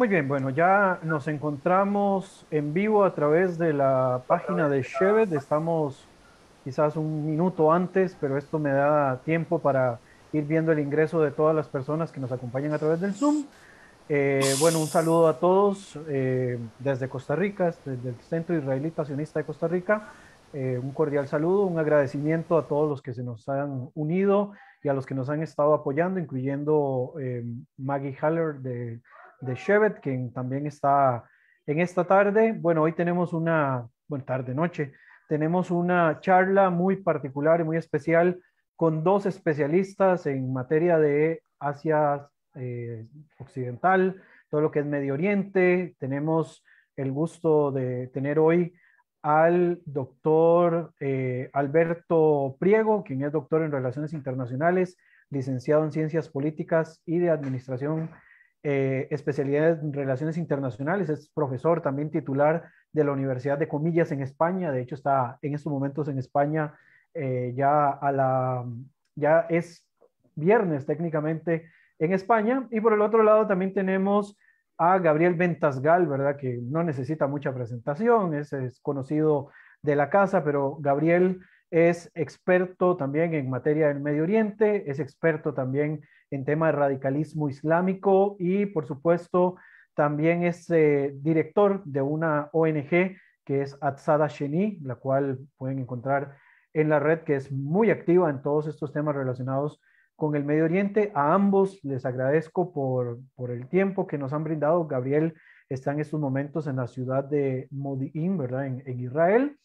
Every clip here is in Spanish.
Muy bien, bueno, ya nos encontramos en vivo a través de la página de Shevet. Estamos quizás un minuto antes, pero esto me da tiempo para ir viendo el ingreso de todas las personas que nos acompañan a través del Zoom. Eh, bueno, un saludo a todos eh, desde Costa Rica, desde el Centro Israelita Sionista de Costa Rica. Eh, un cordial saludo, un agradecimiento a todos los que se nos han unido y a los que nos han estado apoyando, incluyendo Maggie Haller de de Shevet, quien también está en esta tarde. Bueno, hoy tenemos una, buena tarde, noche, tenemos una charla muy particular y muy especial con dos especialistas en materia de Asia eh, Occidental, todo lo que es Medio Oriente. Tenemos el gusto de tener hoy al doctor eh, Alberto Priego, quien es doctor en Relaciones Internacionales, licenciado en Ciencias Políticas y de Administración eh, especialidad en relaciones internacionales, es profesor también titular de la Universidad de Comillas en España, de hecho está en estos momentos en España, eh, ya, a la, ya es viernes técnicamente en España, y por el otro lado también tenemos a Gabriel Ventasgal, ¿verdad? Que no necesita mucha presentación, es, es conocido de la casa, pero Gabriel es experto también en materia del Medio Oriente, es experto también en tema de radicalismo islámico y, por supuesto, también es eh, director de una ONG que es Atsada Sheni, la cual pueden encontrar en la red, que es muy activa en todos estos temas relacionados con el Medio Oriente. A ambos les agradezco por, por el tiempo que nos han brindado. Gabriel está en estos momentos en la ciudad de Modi'in, ¿verdad? En, en Israel.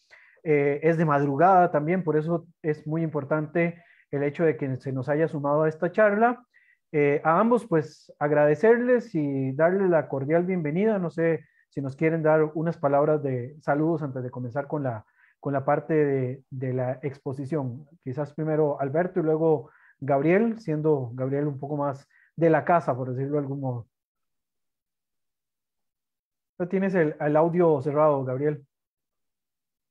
Eh, es de madrugada también, por eso es muy importante el hecho de que se nos haya sumado a esta charla. Eh, a ambos, pues agradecerles y darles la cordial bienvenida. No sé si nos quieren dar unas palabras de saludos antes de comenzar con la, con la parte de, la exposición. Quizás primero Alberto y luego Gabriel, siendo Gabriel un poco más de la casa, por decirlo de algún modo. Tienes el audio cerrado, Gabriel.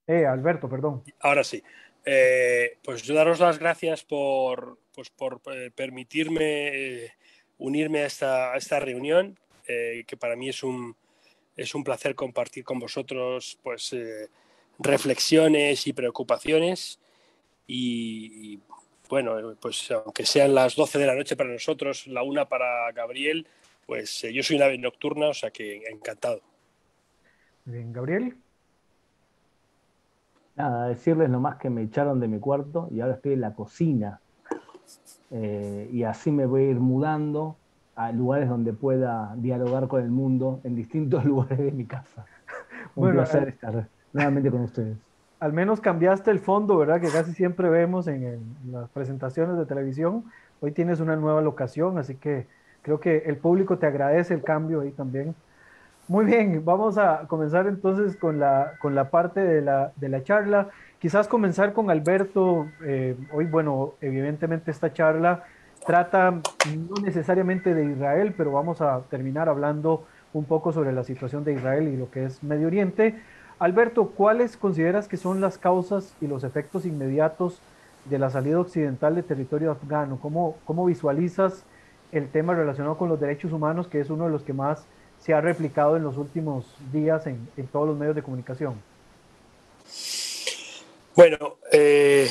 Eh, Alberto, perdón. Ahora sí. Eh, pues yo daros las gracias por, pues por eh, permitirme eh, unirme a esta, a esta reunión, que para mí es un, es un placer compartir con vosotros pues, reflexiones y preocupaciones. Y, bueno, pues aunque sean las 12 de la noche para nosotros, la una para Gabriel, pues yo soy una ave nocturna, o sea que encantado. Bien, Gabriel. Nada, decirles nomás que me echaron de mi cuarto y ahora estoy en la cocina. Eh, y así me voy a ir mudando a lugares donde pueda dialogar con el mundo en distintos lugares de mi casa. Un bueno, placer estar nuevamente con ustedes. Al menos cambiaste el fondo, ¿verdad? Que casi siempre vemos en, en las presentaciones de televisión. Hoy tienes una nueva locación, así que creo que el público te agradece el cambio ahí también. Muy bien, vamos a comenzar entonces con la, con la parte de la, de la charla. Quizás comenzar con Alberto. Eh, hoy, bueno, evidentemente esta charla trata no necesariamente de Israel, pero vamos a terminar hablando un poco sobre la situación de Israel y lo que es Medio Oriente. Alberto, ¿cuáles consideras que son las causas y los efectos inmediatos de la salida occidental de territorio afgano? ¿Cómo, cómo visualizas el tema relacionado con los derechos humanos, que es uno de los que más se ha replicado en los últimos días en, todos los medios de comunicación? Bueno, eh,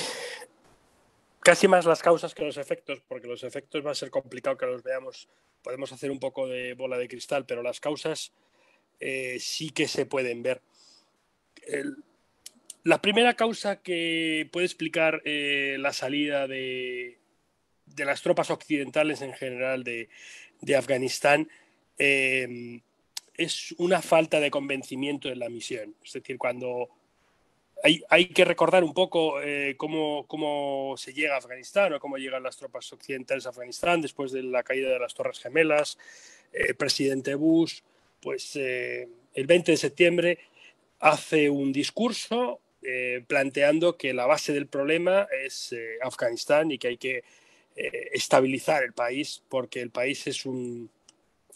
casi más las causas que los efectos, porque los efectos va a ser complicado que los veamos. Podemos hacer un poco de bola de cristal, pero las causas eh, sí que se pueden ver. la primera causa que puede explicar eh, la salida de, las tropas occidentales en general de, Afganistán es una falta de convencimiento en la misión. Es decir, cuando hay, hay que recordar un poco eh, cómo, cómo, se llega a Afganistán o cómo llegan las tropas occidentales a Afganistán después de la caída de las Torres Gemelas. El presidente Bush, pues eh, el 20 de septiembre hace un discurso eh, planteando que la base del problema es Afganistán y que hay que estabilizar el país porque el país es un,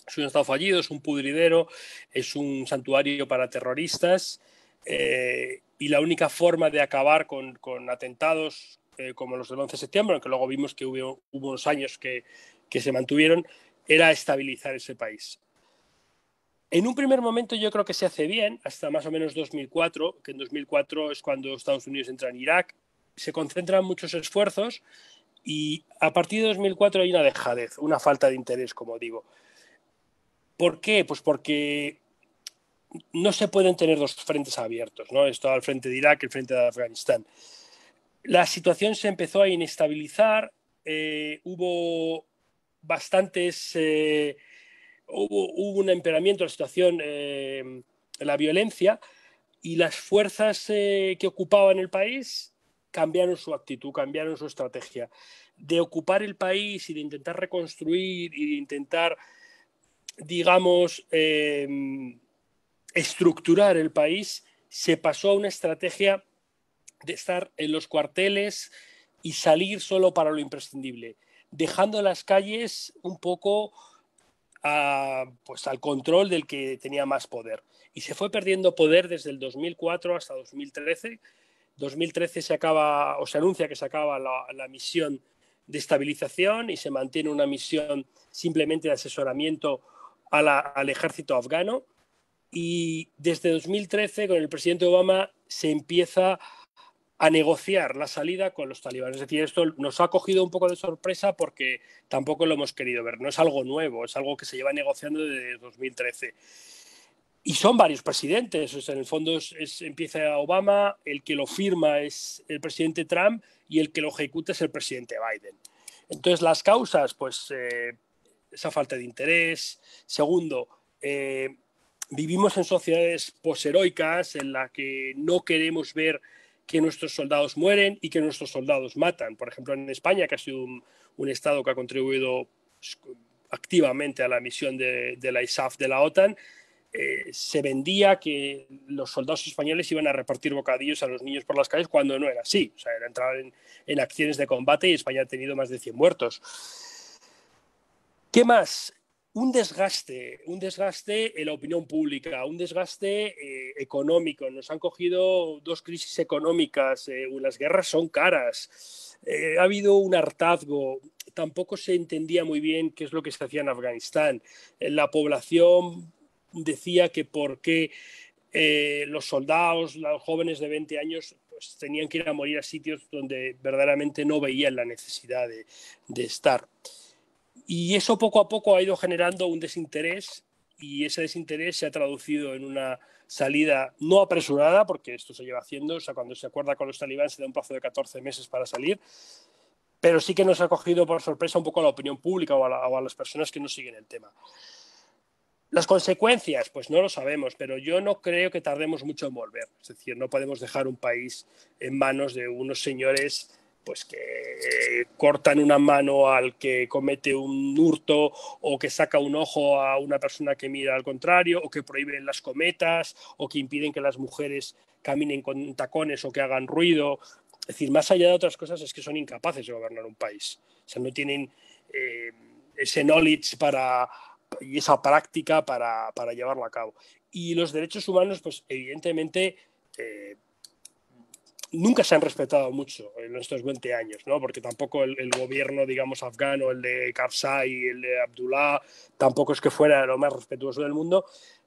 es un Estado fallido, es un pudridero, es un santuario para terroristas eh, y la única forma de acabar con, atentados eh, como los del 11 de septiembre, aunque luego vimos que hubo, unos años que, se mantuvieron, era estabilizar ese país. En un primer momento yo creo que se hace bien, hasta más o menos 2004, que en 2004 es cuando Estados Unidos entra en Irak, se concentran muchos esfuerzos y a partir de 2004 hay una dejadez, una falta de interés, como digo. ¿Por qué? Pues porque no se pueden tener dos frentes abiertos, ¿no? Esto el frente de Irak el frente de Afganistán. La situación se empezó a inestabilizar, eh, hubo bastantes, eh, hubo, un empeoramiento de la situación, eh, la violencia, y las fuerzas que ocupaban el país cambiaron su actitud, cambiaron su estrategia. De ocupar el país y de intentar reconstruir y de intentar, digamos, estructurar el país, se pasó a una estrategia de estar en los cuarteles y salir solo para lo imprescindible, dejando las calles un poco pues, al control del que tenía más poder. Y se fue perdiendo poder desde el 2004 hasta 2013. 2013 se acaba o se anuncia que se acaba la, misión de estabilización y se mantiene una misión simplemente de asesoramiento al ejército afgano. Y desde 2013, con el presidente Obama, se empieza a negociar la salida con los talibanes. Es decir, esto nos ha cogido un poco de sorpresa porque tampoco lo hemos querido ver. No es algo nuevo, es algo que se lleva negociando desde 2013. Y son varios presidentes. en el fondo es, empieza Obama, el que lo firma es el presidente Trump y el que lo ejecuta es el presidente Biden. Entonces, las causas, pues eh, esa falta de interés. Segundo, eh, vivimos en sociedades posheroicas en las que no queremos ver que nuestros soldados mueren y que nuestros soldados matan. Por ejemplo, en España, que ha sido un, Estado que ha contribuido activamente a la misión de, la ISAF de la OTAN, eh, se vendía que los soldados españoles iban a repartir bocadillos a los niños por las calles cuando no era así. O sea, era entrar en, en acciones de combate y España ha tenido más de 100 muertos. ¿Qué más? un desgaste, un desgaste en la opinión pública, un desgaste eh, económico. Nos han cogido dos crisis económicas, eh, las guerras son caras, eh, ha habido un hartazgo, tampoco se entendía muy bien qué es lo que se hacía en Afganistán. La población decía que por qué los soldados, los jóvenes de 20 años, pues tenían que ir a morir a sitios donde verdaderamente no veían la necesidad de estar. Y eso poco a poco ha ido generando un desinterés y ese desinterés se ha traducido en una salida no apresurada, porque esto se lleva haciendo, o sea, cuando se acuerda con los talibán se da un plazo de 14 meses para salir, pero sí que nos ha cogido por sorpresa un poco a la opinión pública o a, las personas que no siguen el tema. Las consecuencias, pues no lo sabemos, pero yo no creo que tardemos mucho en volver. Es decir, no podemos dejar un país en manos de unos señores pues que eh, cortan una mano al que comete un hurto o que saca un ojo a una persona que mira al contrario o que prohíben las cometas o que impiden que las mujeres caminen con tacones o que hagan ruido. Es decir, más allá de otras cosas es que son incapaces de gobernar un país. O sea, no tienen eh, ese knowledge para, y esa práctica para, para, llevarlo a cabo. Y los derechos humanos, pues evidentemente... Eh, nunca se han respetado mucho en estos 20 años, ¿no? porque tampoco el, gobierno, digamos, afgano, el de Karzai, el de Abdullah, tampoco es que fuera lo más respetuoso del mundo,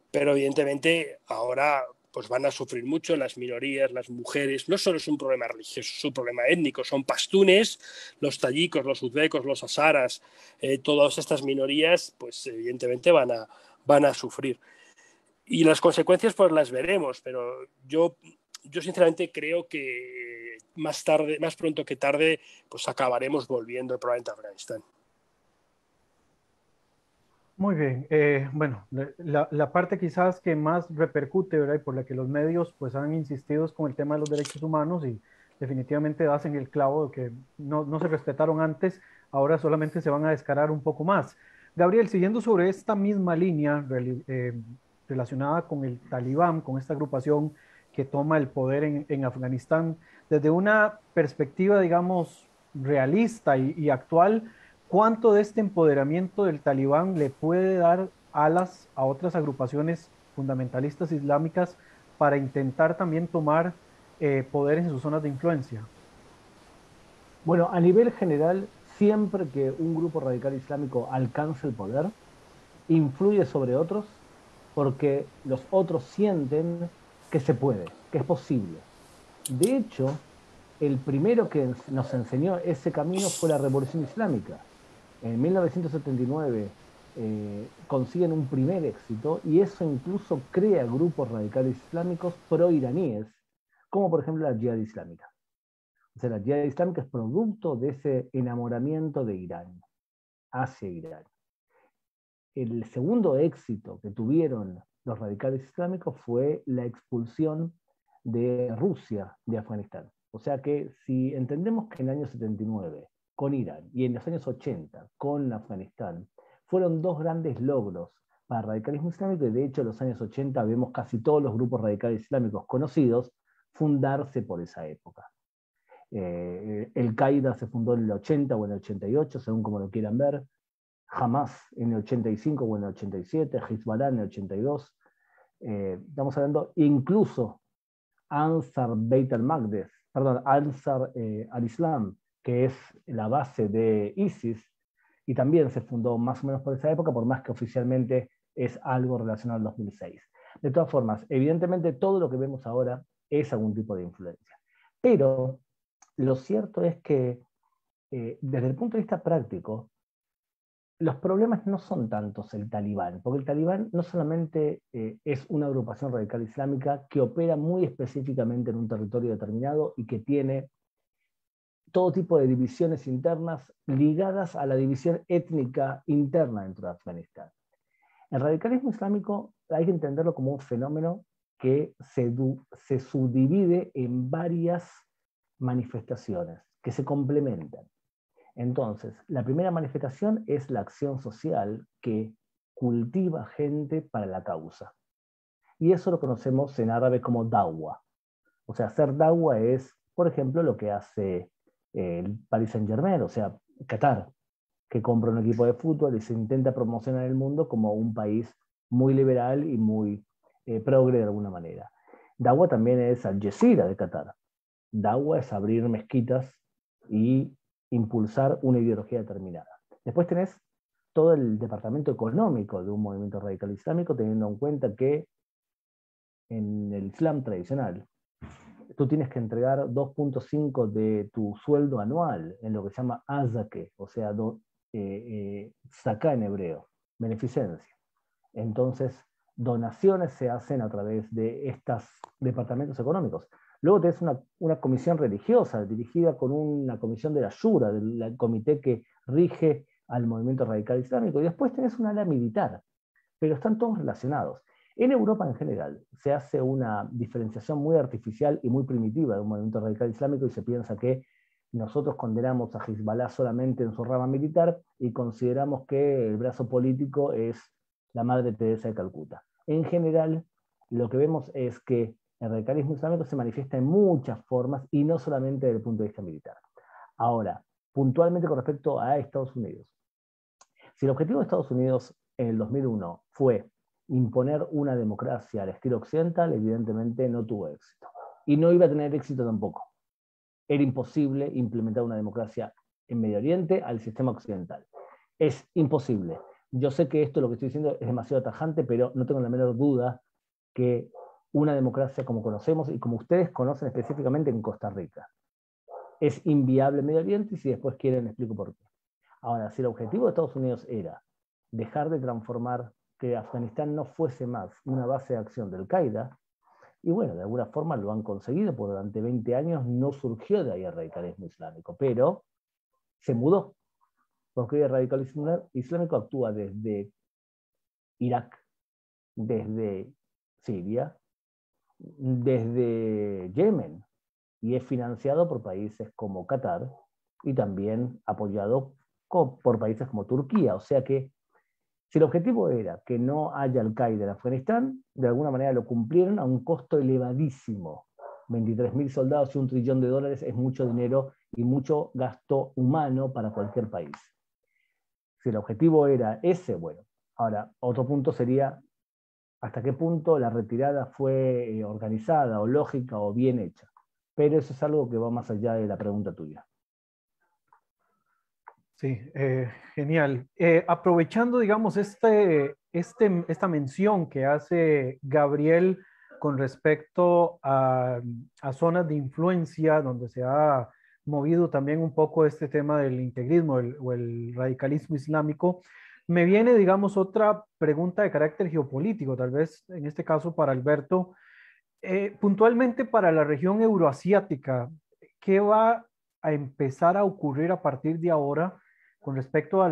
pero evidentemente ahora pues van a sufrir mucho las minorías, las mujeres. No solo es un problema religioso, es un problema étnico. Son pastunes, los tayikos, los uzbecos, los asaras, eh, todas estas minorías, pues evidentemente van a, van a sufrir. Y las consecuencias pues las veremos, pero yo yo sinceramente creo que más tarde, más pronto que tarde, pues acabaremos volviendo probablemente a Afganistán. Muy bien. Eh, bueno, la, la, parte quizás que más repercute, ¿verdad? Y por la que los medios pues han insistido con el tema de los derechos humanos y definitivamente hacen el clavo de que no, no se respetaron antes, ahora solamente se van a descarar un poco más. Gabriel, siguiendo sobre esta misma línea eh, relacionada con el talibán, con esta agrupación que toma el poder en, Afganistán. Desde una perspectiva, digamos, realista y, actual, ¿cuánto de este empoderamiento del talibán le puede dar alas a otras agrupaciones fundamentalistas islámicas para intentar también tomar eh, poder en sus zonas de influencia? Bueno, a nivel general, siempre que un grupo radical islámico alcance el poder, influye sobre otros porque los otros sienten que se puede, que es posible. De hecho, el primero que nos enseñó ese camino fue la Revolución Islámica. En 1979 eh, consiguen un primer éxito y eso incluso crea grupos radicales islámicos pro-iraníes, como por ejemplo la Jihad Islámica. O sea, la Jihad Islámica es producto de ese enamoramiento de Irán, hacia Irán. El segundo éxito que tuvieron los radicales islámicos fue la expulsión de Rusia de Afganistán. O sea que si entendemos que en el año 79 con Irán y en los años 80 con Afganistán fueron dos grandes logros para el radicalismo islámico y de hecho en los años 80 vemos casi todos los grupos radicales islámicos conocidos fundarse por esa época. Eh, el Qaeda se fundó en el 80 o en el 88, según como lo quieran ver. Hamas en el 85 o en el 87, Hezbollah en el 82. Eh, estamos hablando incluso Ansar Beit al-Maqdis, perdón, Ansar eh, al-Islam, que es la base de ISIS, y también se fundó más o menos por esa época, por más que oficialmente es algo relacionado al 2006. De todas formas, evidentemente todo lo que vemos ahora es algún tipo de influencia. Pero lo cierto es que eh, desde el punto de vista práctico, los problemas no son tantos el talibán, porque el talibán no solamente eh, es una agrupación radical islámica que opera muy específicamente en un territorio determinado y que tiene todo tipo de divisiones internas ligadas a la división étnica interna dentro de Afganistán. El radicalismo islámico hay que entenderlo como un fenómeno que se, se subdivide en varias manifestaciones que se complementan. Entonces, la primera manifestación es la acción social que cultiva gente para la causa. Y eso lo conocemos en árabe como dawa. O sea, hacer dawa es, por ejemplo, lo que hace el Paris Saint Germain, o sea, Qatar, que compra un equipo de fútbol y se intenta promocionar el mundo como un país muy liberal y muy eh, progre de alguna manera. Dawa también es Al Jazeera de Qatar. Dawa es abrir mezquitas y impulsar una ideología determinada. Después tenés todo el departamento económico de un movimiento radical islámico, teniendo en cuenta que en el Islam tradicional tú tienes que entregar 2.5 de tu sueldo anual en lo que se llama azake, o sea, do, eh, eh en hebreo, beneficencia. Entonces, donaciones se hacen a través de estos departamentos económicos. Luego tenés una, una, comisión religiosa dirigida con una comisión de la Shura, del comité que rige al movimiento radical islámico, y después tenés una ala militar, pero están todos relacionados. En Europa en general se hace una diferenciación muy artificial y muy primitiva de un movimiento radical islámico y se piensa que nosotros condenamos a Hezbollah solamente en su rama militar y consideramos que el brazo político es la Madre Teresa de Calcuta. En general, lo que vemos es que el radicalismo islámico se manifiesta en muchas formas y no solamente desde el punto de vista militar. Ahora, puntualmente con respecto a Estados Unidos. Si el objetivo de Estados Unidos en el 2001 fue imponer una democracia al estilo occidental, evidentemente no tuvo éxito. Y no iba a tener éxito tampoco. Era imposible implementar una democracia en Medio Oriente al sistema occidental. Es imposible. Yo sé que esto lo que estoy diciendo es demasiado tajante, pero no tengo la menor duda que una democracia como conocemos y como ustedes conocen específicamente en Costa Rica es inviable en Medio Oriente y si después quieren explico por qué. Ahora, si el objetivo de Estados Unidos era dejar de transformar que Afganistán no fuese más una base de acción del Qaeda, y bueno, de alguna forma lo han conseguido, porque durante 20 años no surgió de ahí el radicalismo islámico, pero se mudó, porque el radicalismo islámico actúa desde Irak, desde Siria, desde Yemen, y es financiado por países como Qatar y también apoyado por países como Turquía, o sea que si el objetivo era que no haya Al-Qaeda en Afganistán, de alguna manera lo cumplieron a un costo elevadísimo. 23.000 soldados y un trillón de dólares es mucho dinero y mucho gasto humano para cualquier país. Si el objetivo era ese, bueno. Ahora, otro punto sería hasta qué punto la retirada fue eh, organizada o lógica o bien hecha. Pero eso es algo que va más allá de la pregunta tuya. Sí, eh, genial. Eh, aprovechando, digamos, este, este, esta mención que hace Gabriel con respecto a, zonas de influencia donde se ha movido también un poco este tema del integrismo o el radicalismo islámico, me viene, digamos, otra pregunta de carácter geopolítico, tal vez en este caso para Alberto. Eh, puntualmente para la región euroasiática, ¿qué va a empezar a ocurrir a partir de ahora con respecto a,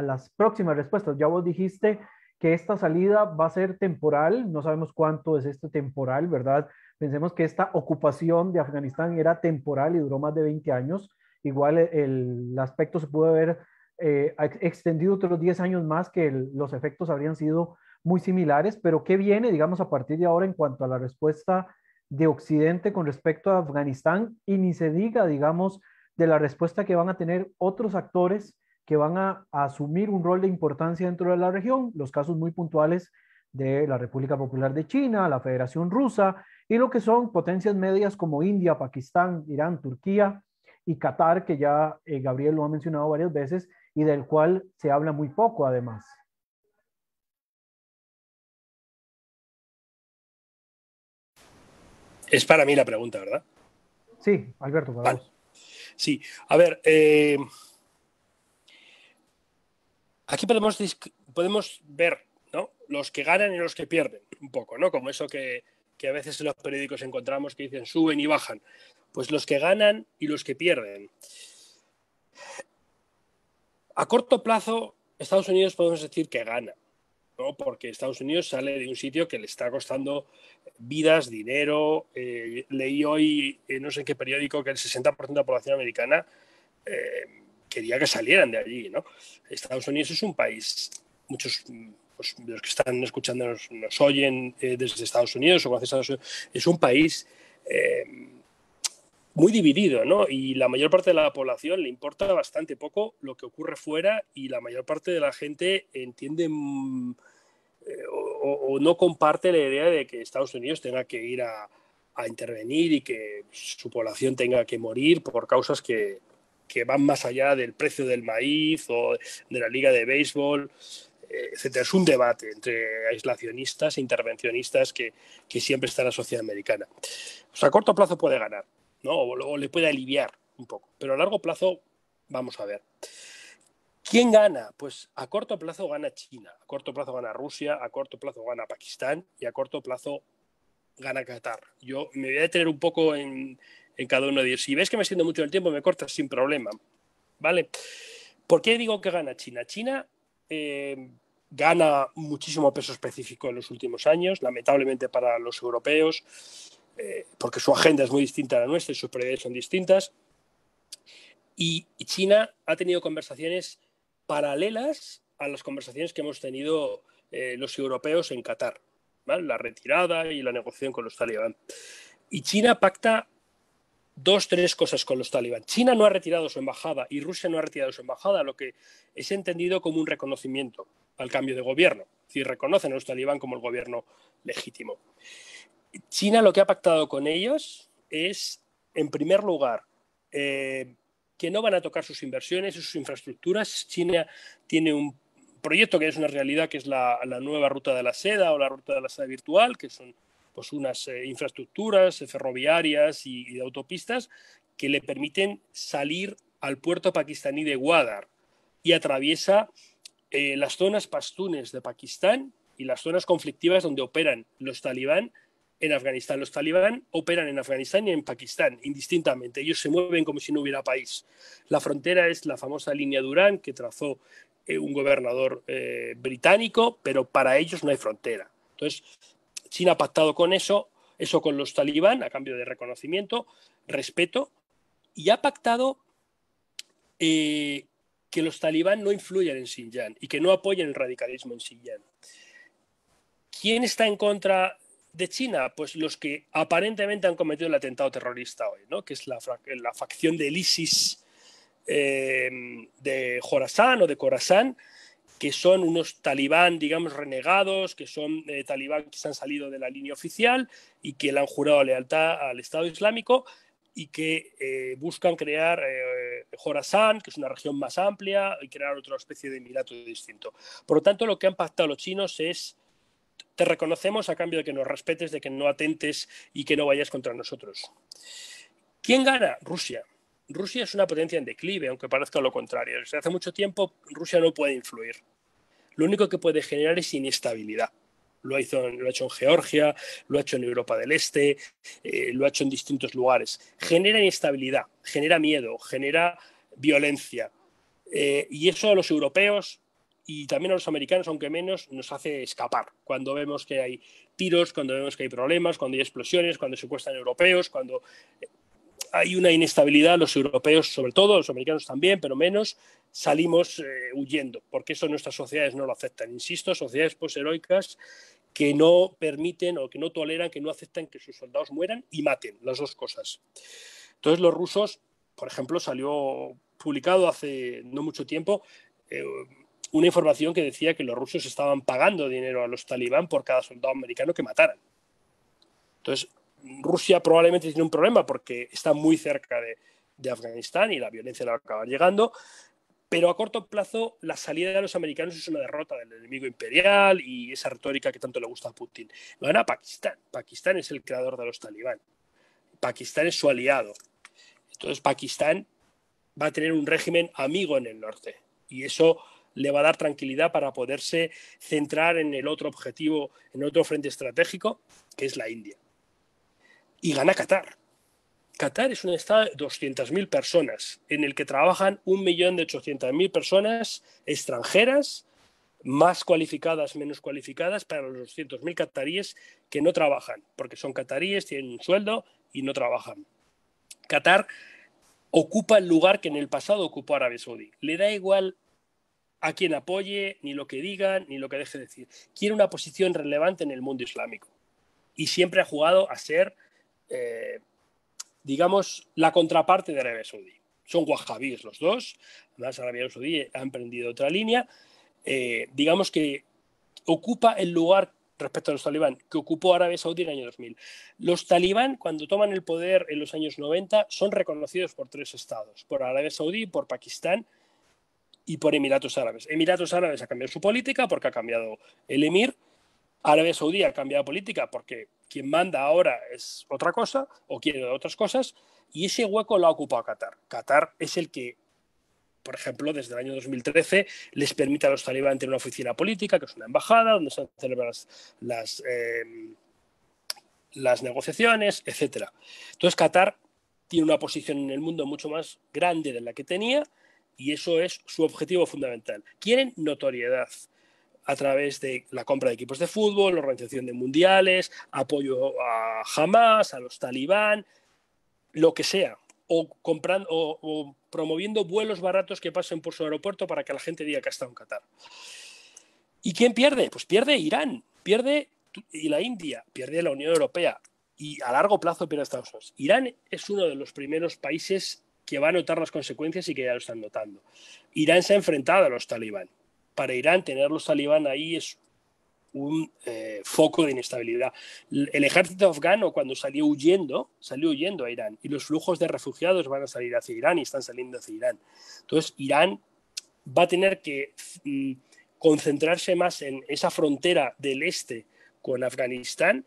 las próximas respuestas? Ya vos dijiste que esta salida va a ser temporal, no sabemos cuánto es este temporal, ¿verdad? Pensemos que esta ocupación de Afganistán era temporal y duró más de 20 años. Igual el, aspecto se pudo haber eh, extendido otros 10 años más, que los efectos habrían sido muy similares, pero ¿qué viene, digamos, a partir de ahora en cuanto a la respuesta de Occidente con respecto a Afganistán? Y ni se diga, digamos, de la respuesta que van a tener otros actores que van a, asumir un rol de importancia dentro de la región, los casos muy puntuales de la República Popular de China, la Federación Rusa y lo que son potencias medias como India, Pakistán, Irán, Turquía y Qatar, que ya eh, Gabriel lo ha mencionado varias veces y del cual se habla muy poco además. Es para mí la pregunta, ¿verdad? Sí, Alberto, para Sí, a ver, eh, aquí podemos, podemos ver ¿no? los que ganan y los que pierden, un poco, ¿no? Como eso que, que a veces en los periódicos encontramos que dicen suben y bajan. Pues los que ganan y los que pierden. A corto plazo, Estados Unidos podemos decir que gana, ¿no? porque Estados Unidos sale de un sitio que le está costando vidas, dinero. Eh, leí hoy, eh, no sé en qué periódico, que el 60% de la población americana eh, quería que salieran de allí, ¿no? Estados Unidos es un país, muchos pues, de los que están escuchando nos, oyen eh, desde Estados Unidos o Estados Unidos, es un país eh, muy dividido, ¿no? Y la mayor parte de la población le importa bastante poco lo que ocurre fuera y la mayor parte de la gente entiende mm, eh, o, no comparte la idea de que Estados Unidos tenga que ir a, a intervenir y que su población tenga que morir por causas que, van más allá del precio del maíz o de la liga de béisbol, eh, etcétera. Es un debate entre aislacionistas e intervencionistas que, que siempre está en la sociedad americana. a corto plazo puede ganar, ¿no? O, le puede aliviar un poco, pero a largo plazo vamos a ver. ¿Quién gana? Pues a corto plazo gana China, a corto plazo gana Rusia, a corto plazo gana Pakistán y a corto plazo gana Qatar. Yo me voy a detener un poco en, en cada uno de ellos. Si ves que me extiendo mucho el tiempo, me cortas sin problema. ¿Vale? ¿Por qué digo que gana China? China eh, gana muchísimo peso específico en los últimos años, lamentablemente para los europeos, eh, porque su agenda es muy distinta a la nuestra y sus prioridades son distintas. Y, China ha tenido conversaciones paralelas a las conversaciones que hemos tenido eh, los europeos en Qatar, la retirada y la negociación con los talibán. Y China pacta dos, tres cosas con los talibán. China no ha retirado su embajada y Rusia no ha retirado su embajada, lo que es entendido como un reconocimiento al cambio de gobierno. Es decir, reconocen a los talibán como el gobierno legítimo. China lo que ha pactado con ellos es, en primer lugar, eh, que no van a tocar sus inversiones y sus infraestructuras. China tiene un proyecto que es una realidad, que es la, nueva ruta de la seda o la ruta de la seda virtual, que son pues unas eh, infraestructuras ferroviarias y, de autopistas que le permiten salir al puerto pakistaní de Gwadar y atraviesa eh, las zonas pastunes de Pakistán y las zonas conflictivas donde operan los talibán en Afganistán. Los talibán operan en Afganistán y en Pakistán indistintamente. Ellos se mueven como si no hubiera país. La frontera es la famosa línea Durán que trazó eh, un gobernador británico, pero para ellos no hay frontera. Entonces, China ha pactado con eso, eso con los talibán a cambio de reconocimiento, respeto, y ha pactado eh, que los talibán no influyan en Xinjiang y que no apoyen el radicalismo en Xinjiang. ¿Quién está en contra de China? Pues los que aparentemente han cometido el atentado terrorista hoy, ¿no? que es la, facción del ISIS eh, de Jorazán o de Khorasan, que son unos talibán, digamos, renegados, que son eh, talibán que se han salido de la línea oficial y que le han jurado lealtad al Estado Islámico y que eh, buscan crear eh, Jorasan, que es una región más amplia, y crear otra especie de emirato distinto. Por lo tanto, lo que han pactado los chinos es te reconocemos a cambio de que nos respetes, de que no atentes y que no vayas contra nosotros. ¿Quién gana? Rusia. Rusia es una potencia en declive, aunque parezca lo contrario. Desde hace mucho tiempo Rusia no puede influir. Lo único que puede generar es inestabilidad. Lo ha, hecho en Georgia, lo ha hecho en Europa del Este, eh, lo ha hecho en distintos lugares. Genera inestabilidad, genera miedo, genera violencia. Eh, y eso los europeos y también a los americanos, aunque menos, nos hace escapar. Cuando vemos que hay tiros, cuando vemos que hay problemas, cuando hay explosiones, cuando secuestran europeos, cuando hay una inestabilidad, los europeos sobre todo, los americanos también, pero menos, salimos eh, huyendo, porque eso nuestras sociedades no lo aceptan. Insisto, sociedades posheroicas que no permiten o que no toleran, que no aceptan que sus soldados mueran y maten, las dos cosas. Entonces los rusos, por ejemplo, salió publicado hace no mucho tiempo eh, una información que decía que los rusos estaban pagando dinero a los talibán por cada soldado americano que mataran. Entonces, Rusia probablemente tiene un problema porque está muy cerca de, Afganistán y la violencia la va a acabar llegando, pero a corto plazo la salida de los americanos es una derrota del enemigo imperial y esa retórica que tanto le gusta a Putin. Gana Pakistán. Pakistán es el creador de los talibán. Pakistán es su aliado. Entonces Pakistán va a tener un régimen amigo en el norte y eso le va a dar tranquilidad para poderse centrar en el otro objetivo, en otro frente estratégico, que es la India y gana Qatar. Qatar es un estado de 200.000 personas, en el que trabajan 1.800.000 personas extranjeras, más cualificadas, menos cualificadas, para los 200.000 cataríes que no trabajan, porque son cataríes, tienen un sueldo y no trabajan. Qatar ocupa el lugar que en el pasado ocupó Arabia Saudí. Le da igual a quien apoye, ni lo que digan, ni lo que deje de decir. Quiere una posición relevante en el mundo islámico. Y siempre ha jugado a ser eh, digamos, la contraparte de Arabia Saudí. Son wahhabíes los dos, además Arabia Saudí ha emprendido otra línea, eh, digamos que ocupa el lugar respecto a los talibán que ocupó Arabia Saudí en el año 2000. Los talibán, cuando toman el poder en los años 90, son reconocidos por tres estados, por Arabia Saudí, por Pakistán y por Emiratos Árabes. Emiratos Árabes ha cambiado su política porque ha cambiado el emir, Arabia Saudí ha cambiado política porque quien manda ahora es otra cosa o quiere otras cosas y ese hueco lo ha ocupado Qatar. Qatar es el que, por ejemplo, desde el año 2013 les permite a los talibán tener una oficina política, que es una embajada, donde se celebran las, las, eh, las negociaciones, etc. Entonces Qatar tiene una posición en el mundo mucho más grande de la que tenía y eso es su objetivo fundamental. Quieren notoriedad a través de la compra de equipos de fútbol, la organización de mundiales, apoyo a Hamas, a los talibán, lo que sea, o, comprando, o, promoviendo vuelos baratos que pasen por su aeropuerto para que la gente diga que ha estado en Qatar. ¿Y quién pierde? Pues pierde Irán, pierde y la India, pierde la Unión Europea y a largo plazo pierde Estados Unidos. Irán es uno de los primeros países que va a notar las consecuencias y que ya lo están notando. Irán se ha enfrentado a los talibán para Irán tener los talibán ahí es un eh, foco de inestabilidad. El ejército afgano cuando salió huyendo, salió huyendo a Irán y los flujos de refugiados van a salir hacia Irán y están saliendo hacia Irán. Entonces Irán va a tener que mm, concentrarse más en esa frontera del este con Afganistán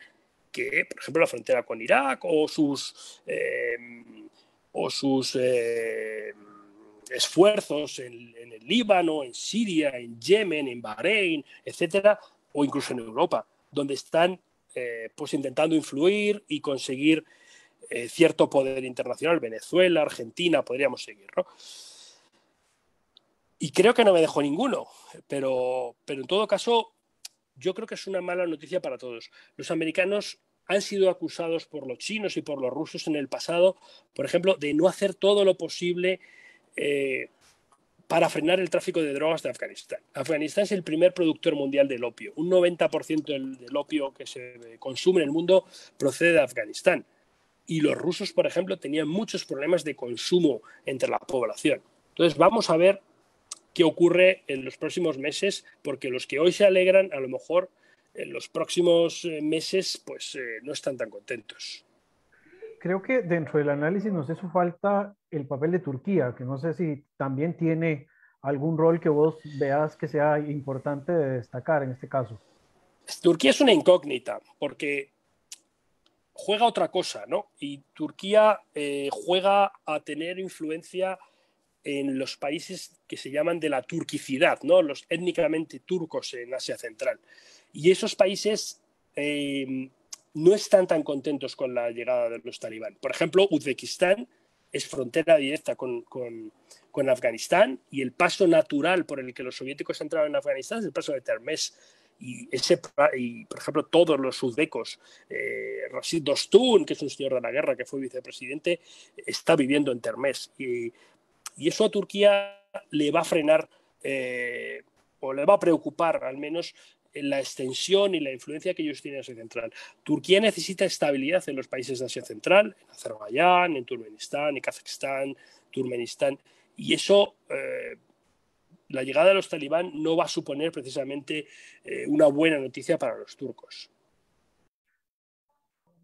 que, por ejemplo, la frontera con Irak o sus, eh, o sus eh, esfuerzos en, el Líbano, en Siria, en Yemen, en Bahrein, etcétera, o incluso en Europa, donde están eh, pues intentando influir y conseguir eh, cierto poder internacional. Venezuela, Argentina, podríamos seguir, Y creo que no me dejo ninguno, pero, pero en todo caso, yo creo que es una mala noticia para todos. Los americanos han sido acusados por los chinos y por los rusos en el pasado, por ejemplo, de no hacer todo lo posible eh, para frenar el tráfico de drogas de Afganistán. Afganistán es el primer productor mundial del opio. Un 90% del, opio que se consume en el mundo procede de Afganistán. Y los rusos, por ejemplo, tenían muchos problemas de consumo entre la población. Entonces, vamos a ver qué ocurre en los próximos meses, porque los que hoy se alegran, a lo mejor en los próximos eh, meses, pues eh, no están tan contentos. creo que dentro del análisis nos hizo falta el papel de Turquía, que no sé si también tiene algún rol que vos veas que sea importante de destacar en este caso. Turquía es una incógnita, porque juega otra cosa, ¿no? Y Turquía eh, juega a tener influencia en los países que se llaman de la turquicidad, ¿no? Los étnicamente turcos en Asia Central. Y esos países eh, no están tan contentos con la llegada de los talibán. Por ejemplo, Uzbekistán es frontera directa con, con, Afganistán y el paso natural por el que los soviéticos entraron en Afganistán es el paso de Termés. Y, ese, y por ejemplo, todos los uzbecos, eh, Dostun, que es un señor de la guerra que fue vicepresidente, está viviendo en Termés. Y, y eso a Turquía le va a frenar eh, o le va a preocupar al menos la extensión y la influencia que ellos tienen en Asia Central. Turquía necesita estabilidad en los países de Asia Central, en Azerbaiyán, en Turkmenistán, en Kazajstán, Turkmenistán, y eso, eh, la llegada de los talibán no va a suponer precisamente eh, una buena noticia para los turcos.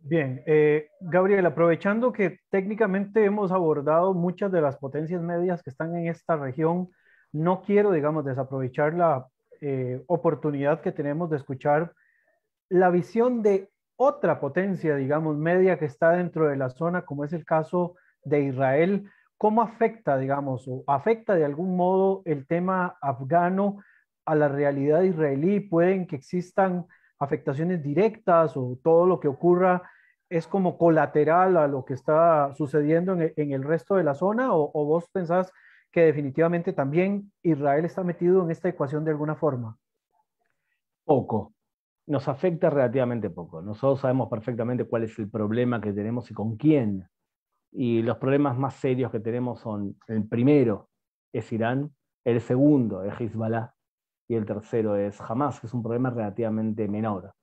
Bien, eh, Gabriel, aprovechando que técnicamente hemos abordado muchas de las potencias medias que están en esta región, no quiero, digamos, desaprovechar la eh, oportunidad que tenemos de escuchar la visión de otra potencia, digamos, media que está dentro de la zona, como es el caso de Israel. ¿Cómo afecta, digamos, o afecta de algún modo el tema afgano a la realidad israelí? ¿Pueden que existan afectaciones directas o todo lo que ocurra es como colateral a lo que está sucediendo en el, resto de la zona? ¿O, ¿O, vos pensás que definitivamente también Israel está metido en esta ecuación de alguna forma? Poco. Nos afecta relativamente poco. Nosotros sabemos perfectamente cuál es el problema que tenemos y con quién. Y los problemas más serios que tenemos son, el primero es Irán, el segundo es Hezbollah y el tercero es Hamas, que es un problema relativamente menor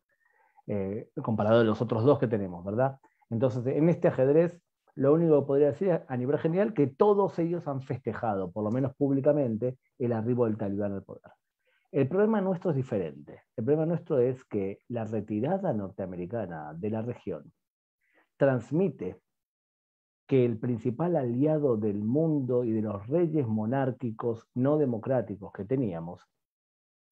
eh, comparado a los otros dos que tenemos, ¿verdad? Entonces, en este ajedrez lo único que podría decir a nivel general que todos ellos han festejado, por lo menos públicamente, el arribo del talibán al poder. El problema nuestro es diferente. El problema nuestro es que la retirada norteamericana de la región transmite que el principal aliado del mundo y de los reyes monárquicos no democráticos que teníamos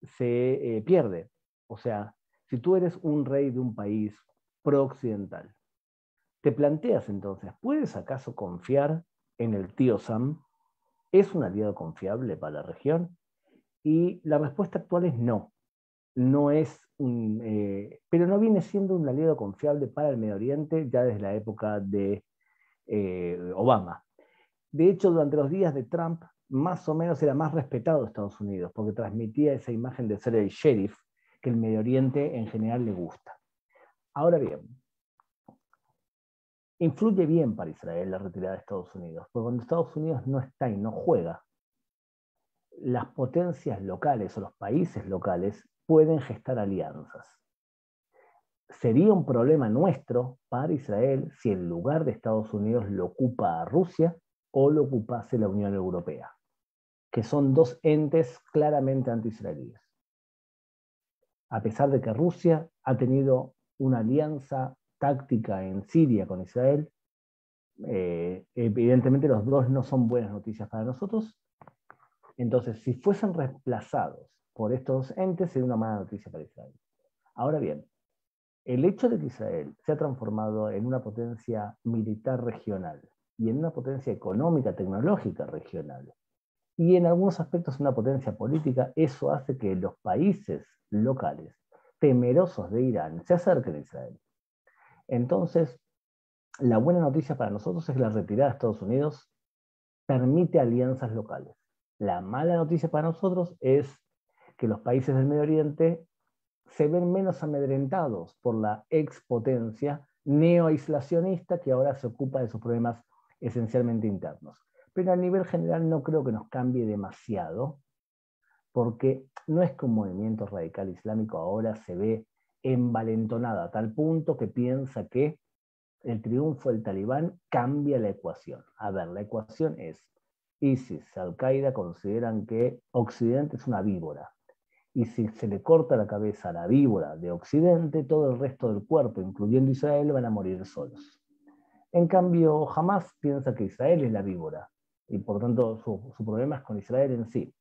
se eh, pierde. O sea, si tú eres un rey de un país pro-occidental te planteas entonces, ¿puedes acaso confiar en el tío Sam? ¿Es un aliado confiable para la región? Y la respuesta actual es no. No es un, eh, pero no viene siendo un aliado confiable para el Medio Oriente ya desde la época de eh, Obama. De hecho, durante los días de Trump, más o menos era más respetado Estados Unidos, porque transmitía esa imagen de ser el sheriff que el Medio Oriente en general le gusta. Ahora bien, influye bien para Israel la retirada de Estados Unidos, porque cuando Estados Unidos no está y no juega, las potencias locales o los países locales pueden gestar alianzas. Sería un problema nuestro para Israel si en lugar de Estados Unidos lo ocupa Rusia o lo ocupase la Unión Europea, que son dos entes claramente anti-israelíes. A pesar de que Rusia ha tenido una alianza táctica en Siria con Israel, eh, evidentemente los dos no son buenas noticias para nosotros. Entonces, si fuesen reemplazados por estos entes, sería una mala noticia para Israel. Ahora bien, el hecho de que Israel se ha transformado en una potencia militar regional y en una potencia económica, tecnológica regional, y en algunos aspectos una potencia política, eso hace que los países locales temerosos de Irán se acerquen a Israel. Entonces, la buena noticia para nosotros es que la retirada de Estados Unidos permite alianzas locales. La mala noticia para nosotros es que los países del Medio Oriente se ven menos amedrentados por la expotencia neoaislacionista que ahora se ocupa de sus problemas esencialmente internos. Pero a nivel general no creo que nos cambie demasiado, porque no es que un movimiento radical islámico ahora se ve envalentonada a tal punto que piensa que el triunfo del talibán cambia la ecuación. A ver, la ecuación es, ISIS, Al-Qaeda consideran que Occidente es una víbora. Y si se le corta la cabeza a la víbora de Occidente, todo el resto del cuerpo, incluyendo Israel, van a morir solos. En cambio, jamás piensa que Israel es la víbora y por tanto su, su problema es con Israel en sí.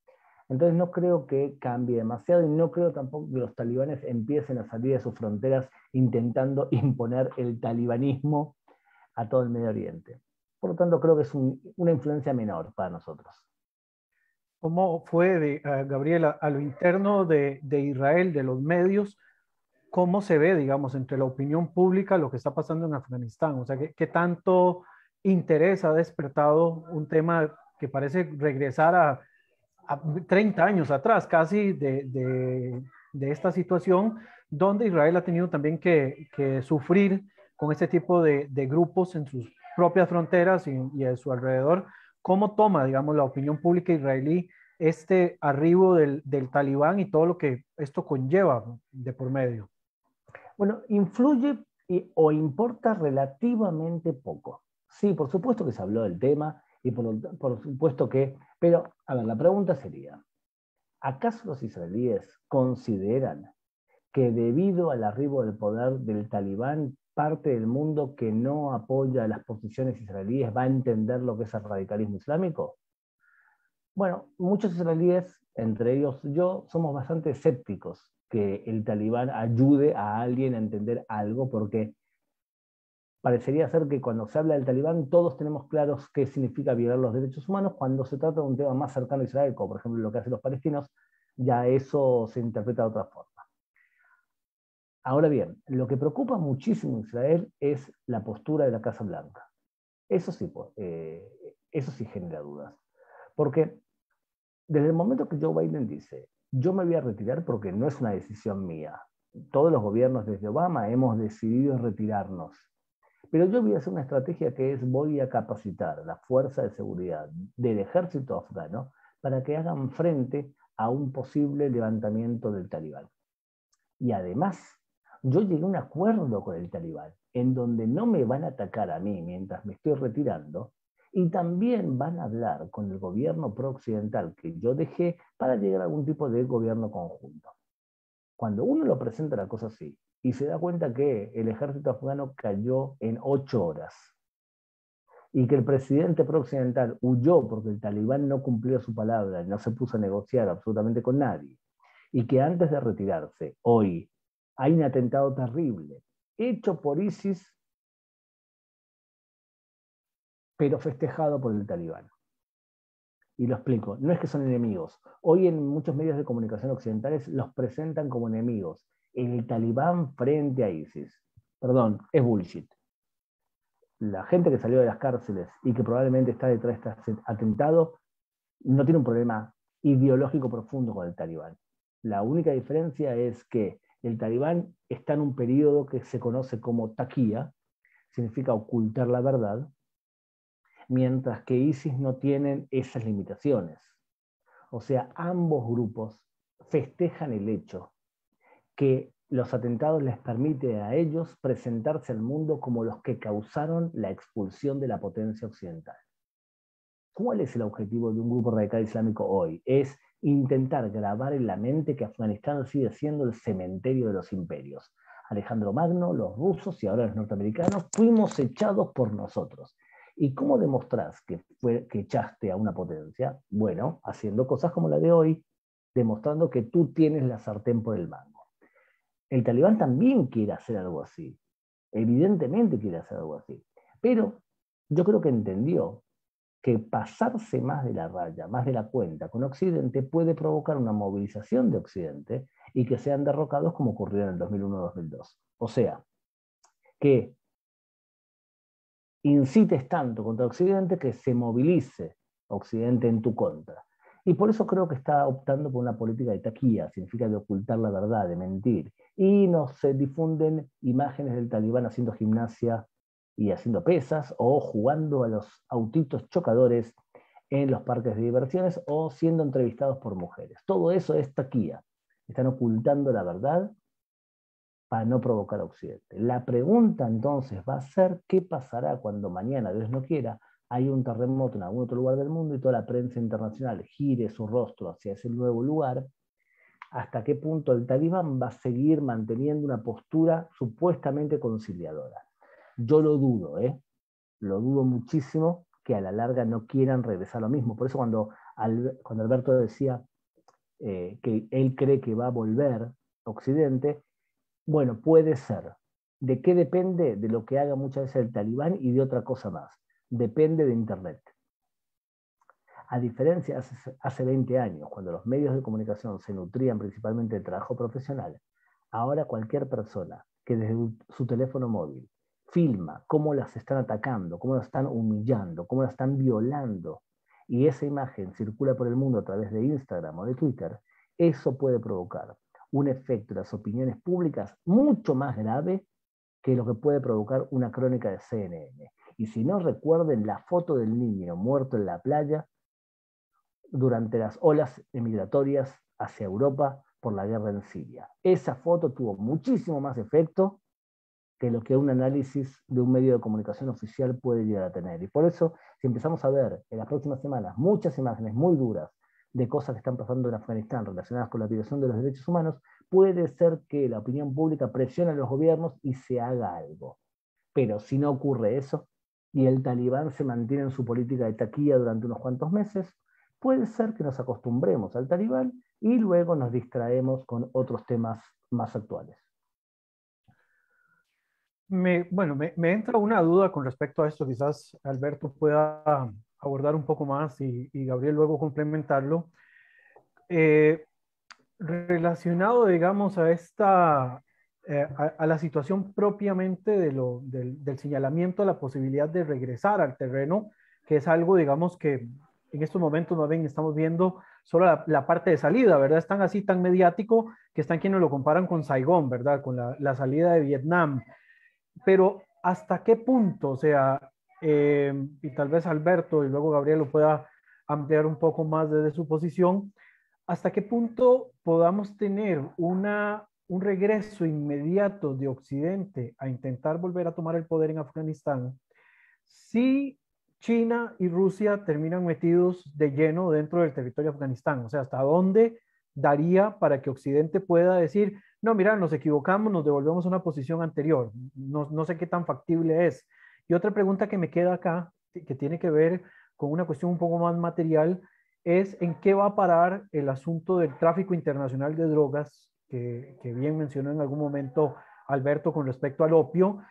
Entonces no creo que cambie demasiado y no creo tampoco que los talibanes empiecen a salir de sus fronteras intentando imponer el talibanismo a todo el Medio Oriente. Por lo tanto, creo que es una influencia menor para nosotros. ¿Cómo fue, de, uh, Gabriela, a lo interno de, Israel, de los medios, cómo se ve, digamos, entre la opinión pública lo que está pasando en Afganistán? O sea, ¿qué, tanto interés ha despertado un tema que parece regresar a 30 años atrás, casi, de, de, de, esta situación, donde Israel ha tenido también que, que sufrir con este tipo de, grupos en sus propias fronteras y, y a su alrededor ¿Cómo toma, digamos, la opinión pública israelí este arribo del, del talibán y todo lo que esto conlleva de por medio? Bueno, influye o importa relativamente poco. Sí, por supuesto que se habló del tema y por, supuesto que, pero a ver, la pregunta sería, ¿acaso los israelíes consideran que debido al arribo del poder del talibán parte del mundo que no apoya las posiciones israelíes va a entender lo que es el radicalismo islámico? Bueno, muchos israelíes, entre ellos yo, somos bastante escépticos que el talibán ayude a alguien a entender algo, porque parecería ser que cuando se habla del talibán todos tenemos claros qué significa violar los derechos humanos, cuando se trata de un tema más cercano a Israel, como por ejemplo lo que hacen los palestinos, ya eso se interpreta de otra forma. Ahora bien, lo que preocupa muchísimo a Israel es la postura de la Casa Blanca. Eso sí, eh, eso sí genera dudas. Porque desde el momento que Joe Biden dice, yo me voy a retirar porque no es una decisión mía, todos los gobiernos desde Obama hemos decidido retirarnos, pero yo voy a hacer una estrategia que es voy a capacitar la fuerza de seguridad del ejército afgano para que hagan frente a un posible levantamiento del talibán. Y además yo llegué a un acuerdo con el talibán en donde no me van a atacar a mí mientras me estoy retirando y también van a hablar con el gobierno pro-occidental que yo dejé para llegar a algún tipo de gobierno conjunto. Cuando uno lo presenta la cosa así y se da cuenta que el ejército afgano cayó en ocho horas y que el presidente pro-occidental huyó porque el talibán no cumplió su palabra y no se puso a negociar absolutamente con nadie, y que antes de retirarse, hoy, hay un atentado terrible, hecho por ISIS, pero festejado por el talibán. Y lo explico, no es que son enemigos. Hoy en muchos medios de comunicación occidentales los presentan como enemigos. El talibán frente a ISIS. Perdón, es bullshit. La gente que salió de las cárceles y que probablemente está detrás de este atentado no tiene un problema ideológico profundo con el talibán. La única diferencia es que el talibán está en un periodo que se conoce como taquía, significa ocultar la verdad, mientras que ISIS no tienen esas limitaciones. O sea, ambos grupos festejan el hecho que los atentados les permiten a ellos presentarse al mundo como los que causaron la expulsión de la potencia occidental. ¿Cuál es el objetivo de un grupo radical islámico hoy? Es intentar grabar en la mente que Afganistán sigue siendo el cementerio de los imperios. Alejandro Magno, los rusos y ahora los norteamericanos fuimos echados por nosotros. ¿Y cómo demostrás que, fue, que echaste a una potencia? Bueno, haciendo cosas como la de hoy, demostrando que tú tienes la sartén por el mango. El talibán también quiere hacer algo así. Evidentemente quiere hacer algo así. Pero yo creo que entendió que pasarse más de la raya, más de la cuenta con Occidente puede provocar una movilización de Occidente y que sean derrocados como ocurrió en el 2001-2002. O sea, que incites tanto contra Occidente que se movilice Occidente en tu contra. Y por eso creo que está optando por una política de taquilla, significa de ocultar la verdad, de mentir. Y no se difunden imágenes del talibán haciendo gimnasia y haciendo pesas o jugando a los autitos chocadores en los parques de diversiones o siendo entrevistados por mujeres. Todo eso es taquía. Están ocultando la verdad para no provocar a Occidente. La pregunta entonces va a ser qué pasará cuando mañana, Dios no quiera, hay un terremoto en algún otro lugar del mundo y toda la prensa internacional gire su rostro hacia ese nuevo lugar, hasta qué punto el talibán va a seguir manteniendo una postura supuestamente conciliadora. Yo lo dudo, ¿eh? lo dudo muchísimo que a la larga no quieran regresar a lo mismo. Por eso cuando, cuando Alberto decía eh, que él cree que va a volver Occidente, bueno, puede ser. ¿De qué depende? De lo que haga muchas veces el talibán y de otra cosa más. Depende de Internet. A diferencia hace, hace 20 años, cuando los medios de comunicación se nutrían principalmente del trabajo profesional, ahora cualquier persona que desde su teléfono móvil filma cómo las están atacando, cómo las están humillando, cómo las están violando, y esa imagen circula por el mundo a través de Instagram o de Twitter, eso puede provocar un efecto en las opiniones públicas mucho más grave que lo que puede provocar una crónica de CNN. Y si no recuerden la foto del niño muerto en la playa durante las olas emigratorias hacia Europa por la guerra en Siria. Esa foto tuvo muchísimo más efecto que lo que un análisis de un medio de comunicación oficial puede llegar a tener. Y por eso, si empezamos a ver en las próximas semanas muchas imágenes muy duras de cosas que están pasando en Afganistán relacionadas con la violación de los derechos humanos, puede ser que la opinión pública presione a los gobiernos y se haga algo. Pero si no ocurre eso, y el talibán se mantiene en su política de taquilla durante unos cuantos meses, puede ser que nos acostumbremos al talibán y luego nos distraemos con otros temas más actuales. Me, bueno, me, entra una duda con respecto a esto, quizás Alberto pueda abordar un poco más y, Gabriel luego complementarlo. Eh, relacionado, digamos, a esta, eh, a, la situación propiamente de lo, del, del, señalamiento a la posibilidad de regresar al terreno, que es algo, digamos, que en estos momentos más bien estamos viendo solo la, parte de salida, ¿verdad? Es tan así, tan mediático, que están quienes lo comparan con Saigón, ¿verdad? Con la, la salida de Vietnam pero ¿hasta qué punto? O sea, eh, y tal vez Alberto y luego Gabriel lo pueda ampliar un poco más desde su posición, ¿hasta qué punto podamos tener una, un regreso inmediato de Occidente a intentar volver a tomar el poder en Afganistán si China y Rusia terminan metidos de lleno dentro del territorio de Afganistán? O sea, ¿hasta dónde daría para que Occidente pueda decir, no, mira, nos equivocamos, nos devolvemos a una posición anterior. No, sé qué tan factible es. Y otra pregunta que me queda acá, que tiene que ver con una cuestión un poco más material, es en qué va a parar el asunto del tráfico internacional de drogas, que, bien mencionó en algún momento Alberto con respecto al opio,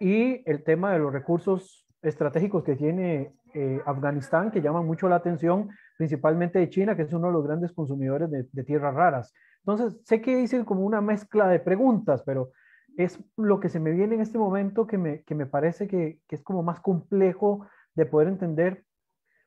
y el tema de los recursos estratégicos que tiene eh, Afganistán, que llaman mucho la atención, principalmente de China, que es uno de los grandes consumidores de tierras raras. Entonces, sé que hice como una mezcla de preguntas, pero es lo que se me viene en este momento que me, que me parece que, que, es como más complejo de poder entender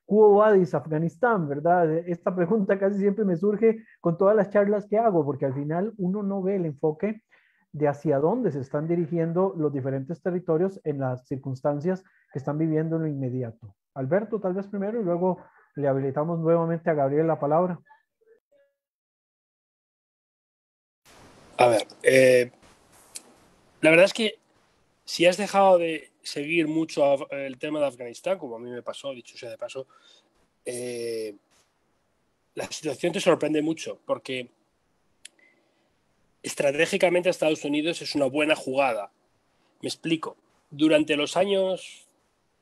Cubo Vadis, Afganistán, ¿verdad? Esta pregunta casi siempre me surge con todas las charlas que hago, porque al final uno no ve el enfoque de hacia dónde se están dirigiendo los diferentes territorios en las circunstancias que están viviendo en lo inmediato. Alberto, tal vez primero y luego le habilitamos nuevamente a Gabriel la palabra. A ver, eh, la verdad es que si has dejado de seguir mucho el tema de Afganistán, como a mí me pasó, dicho sea de paso, eh, la situación te sorprende mucho porque estratégicamente Estados Unidos es una buena jugada. Me explico. Durante los años,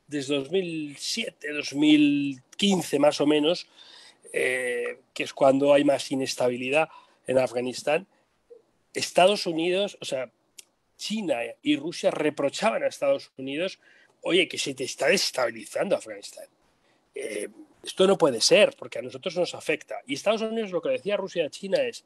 desde 2007, 2015 más o menos, eh, que es cuando hay más inestabilidad en Afganistán, Estados Unidos, o sea, China y Rusia reprochaban a Estados Unidos, oye, que se te está desestabilizando Afganistán. Eh, esto no puede ser, porque a nosotros nos afecta. Y Estados Unidos lo que decía Rusia a China es,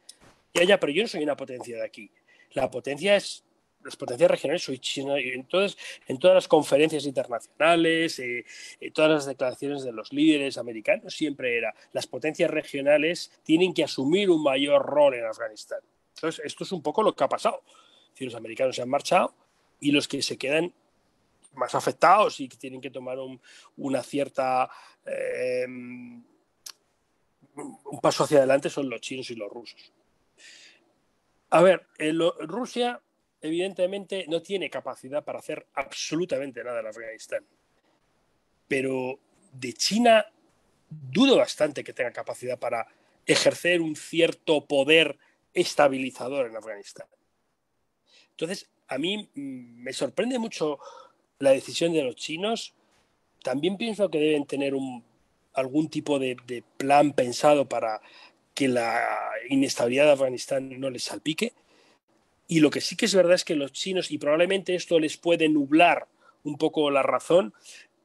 ya, ya, pero yo no soy una potencia de aquí. La potencia es, las potencias regionales soy China. Y entonces, en todas las conferencias internacionales, eh, en todas las declaraciones de los líderes americanos, siempre era, las potencias regionales tienen que asumir un mayor rol en Afganistán. Entonces, esto es un poco lo que ha pasado. Los americanos se han marchado y los que se quedan más afectados y que tienen que tomar un, una cierta eh, un paso hacia adelante son los chinos y los rusos. A ver, Rusia evidentemente no tiene capacidad para hacer absolutamente nada en Afganistán, pero de China dudo bastante que tenga capacidad para ejercer un cierto poder estabilizador en Afganistán. Entonces, a mí mm, me sorprende mucho la decisión de los chinos también pienso que deben tener algún tipo de, de plan pensado para que la inestabilidad de Afganistán no les salpique. Y lo que sí que es verdad es que los chinos, y probablemente esto les puede nublar un poco la razón,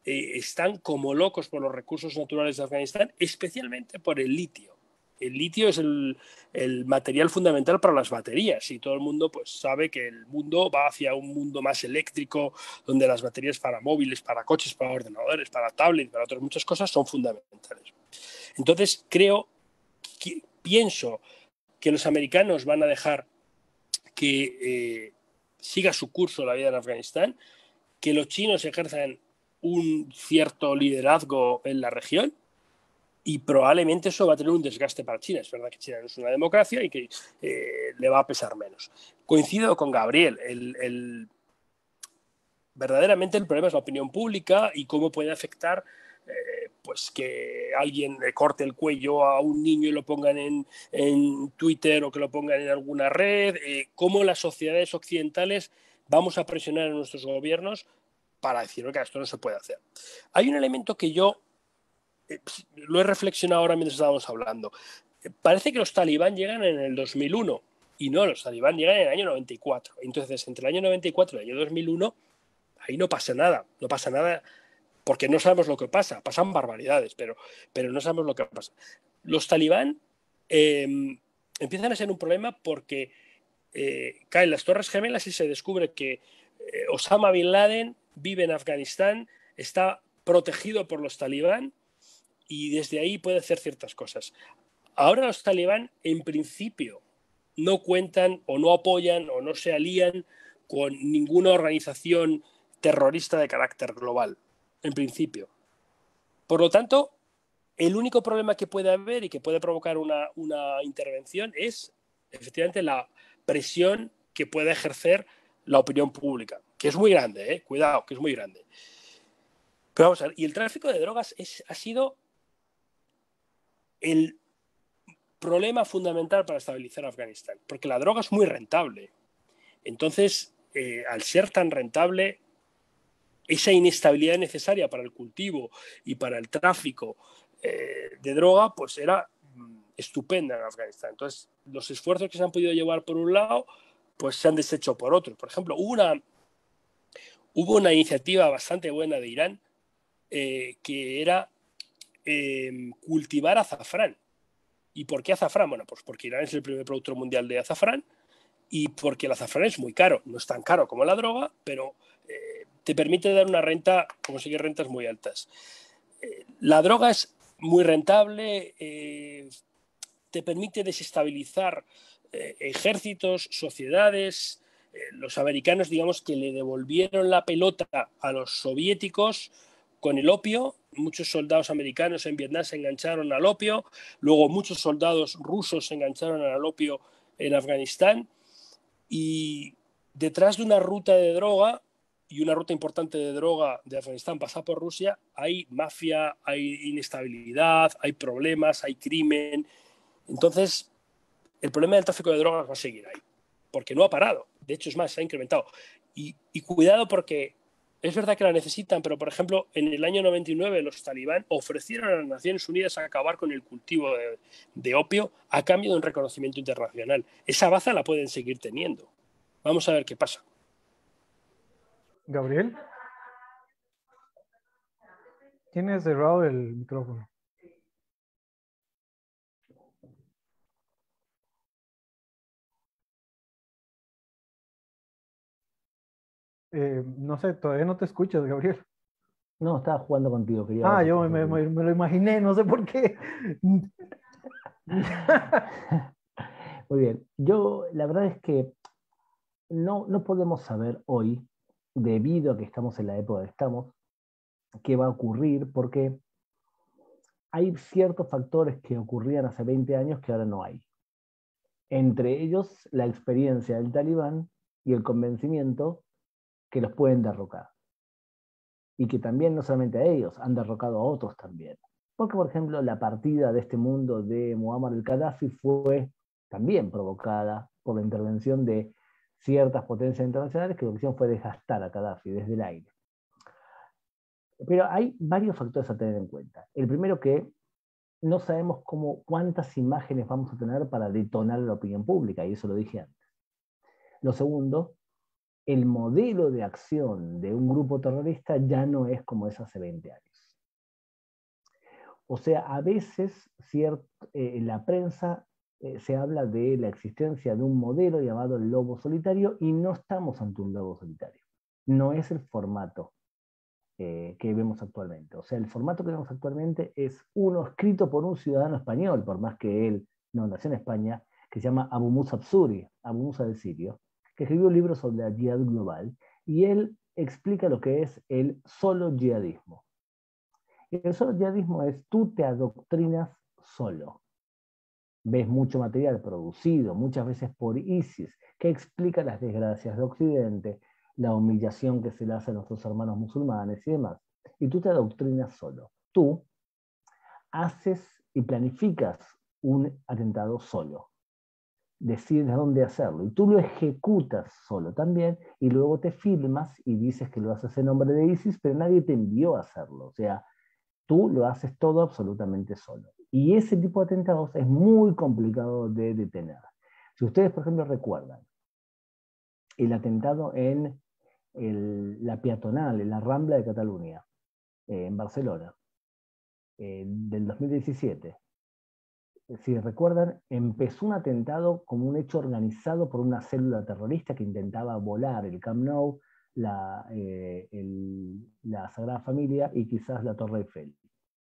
eh, están como locos por los recursos naturales de Afganistán, especialmente por el litio. El litio es el, material fundamental para las baterías y todo el mundo pues, sabe que el mundo va hacia un mundo más eléctrico, donde las baterías para móviles, para coches, para ordenadores, para tablets, para otras muchas cosas son fundamentales. Entonces creo, que, pienso que los americanos van a dejar que eh, siga su curso la vida en Afganistán, que los chinos ejerzan un cierto liderazgo en la región y probablemente eso va a tener un desgaste para China. Es verdad que China no es una democracia y que eh, le va a pesar menos. Coincido con Gabriel, el, verdaderamente el problema es la opinión pública y cómo puede afectar eh, pues que alguien le corte el cuello a un niño y lo pongan en, en Twitter o que lo pongan en alguna red, eh, cómo las sociedades occidentales vamos a presionar a nuestros gobiernos para decir que esto no se puede hacer. Hay un elemento que yo lo he reflexionado ahora mientras estábamos hablando. Parece que los talibán llegan en el 2001 y no, los talibán llegan en el año 94. Entonces, entre el año 94 y el año 2001, ahí no pasa nada, no pasa nada porque no sabemos lo que pasa, pasan barbaridades, pero, pero no sabemos lo que pasa. Los talibán em, empiezan a ser un problema porque eh, caen las Torres Gemelas y se descubre que eh, Osama Bin Laden vive en Afganistán, está protegido por los talibán y desde ahí puede hacer ciertas cosas. Ahora los talibán, en principio, no cuentan o no apoyan o no se alían con ninguna organización terrorista de carácter global, en principio. Por lo tanto, el único problema que puede haber y que puede provocar una, una intervención es efectivamente la presión que puede ejercer la opinión pública, que es muy grande, ¿eh? cuidado, que es muy grande. Pero vamos a ver, y el tráfico de drogas ha sido el problema fundamental para estabilizar Afganistán, porque la droga es muy rentable. Entonces, eh, al ser tan rentable, esa inestabilidad necesaria para el cultivo y para el tráfico eh, de droga, pues era mm, estupenda en Afganistán. Entonces, los esfuerzos que se han podido llevar por un lado pues se han deshecho por otros. Por ejemplo, hubo una, hubo una iniciativa bastante buena de Irán eh, que era em, cultivar azafrán. ¿Y por qué azafrán? Bueno, pues porque Irán es el primer productor mundial de azafrán y porque el azafrán es muy caro. No es tan caro como la droga, pero eh, te permite dar una renta, conseguir rentas muy altas. Eh, la droga es muy rentable, te permite desestabilizar eh, ejércitos, sociedades, eh, los americanos, digamos, que le devolvieron la pelota a los soviéticos con el opio. Muchos soldados americanos en Vietnam se engancharon al opio, luego muchos soldados rusos se engancharon al opio en Afganistán y detrás de una ruta de droga y una ruta importante de droga de Afganistán pasa por Rusia, hay mafia, hay inestabilidad, hay problemas, hay crimen. Entonces, el problema del tráfico de drogas va a seguir ahí, porque no ha parado. De hecho, es más, se ha incrementado. Y, cuidado porque es verdad que la necesitan, pero por ejemplo, en el año 99 los talibán ofrecieron a las Naciones Unidas acabar con el cultivo de, opio a cambio de un reconocimiento internacional. Esa baza la pueden seguir teniendo. Vamos a ver qué pasa. Gabriel. Tienes cerrado el micrófono. Eh, no sé, todavía no te escuchas, Gabriel. No, estaba jugando contigo. ah, yo me, lo imaginé, no sé por qué. Muy bien. Yo, la verdad es que no, no podemos saber hoy, debido a que estamos en la época que estamos, qué va a ocurrir, porque hay ciertos factores que ocurrían hace 20 años que ahora no hay. Entre ellos, la experiencia del talibán y el convencimiento que los pueden derrocar. Y que también no solamente a ellos, han derrocado a otros también. Porque, por ejemplo, la partida de este mundo de Muammar el-Qaddafi fue también provocada por la intervención de ciertas potencias internacionales que lo que hicieron fue desgastar a Gaddafi desde el aire. Pero hay varios factores a tener en cuenta. El primero que no sabemos cómo, cuántas imágenes vamos a tener para detonar la opinión pública, y eso lo dije antes. Lo segundo, el modelo de acción de un grupo terrorista ya no es como es hace 20 años. O sea, a veces eh, en la prensa eh, se habla de la existencia de un modelo llamado el lobo solitario y no estamos ante un lobo solitario. No es el formato eh, que vemos actualmente. O sea, el formato que vemos actualmente es uno escrito por un ciudadano español, por más que él no nació en España, que se llama Abu Musa Absuri, Abu Musa del Sirio, que escribió un libro sobre la yihad global, y él explica lo que es el solo yihadismo. El solo yihadismo es tú te adoctrinas solo. Ves mucho material producido, muchas veces por ISIS, que explica las desgracias de Occidente, la humillación que se le hace a nuestros hermanos musulmanes y demás. Y tú te adoctrinas solo. Tú haces y planificas un atentado solo. Decides dónde hacerlo. Y tú lo ejecutas solo también. Y luego te filmas y dices que lo haces en nombre de ISIS, pero nadie te envió a hacerlo. O sea, tú lo haces todo absolutamente solo. Y ese tipo de atentados es muy complicado de detener. Si ustedes, por ejemplo, recuerdan el atentado en la peatonal, en la Rambla de Cataluña, eh, en Barcelona, eh, del 2017. Si recuerdan, empezó un atentado como un hecho organizado por una célula terrorista que intentaba volar el Camp Nou, la, eh, la Sagrada Familia y quizás la Torre Eiffel.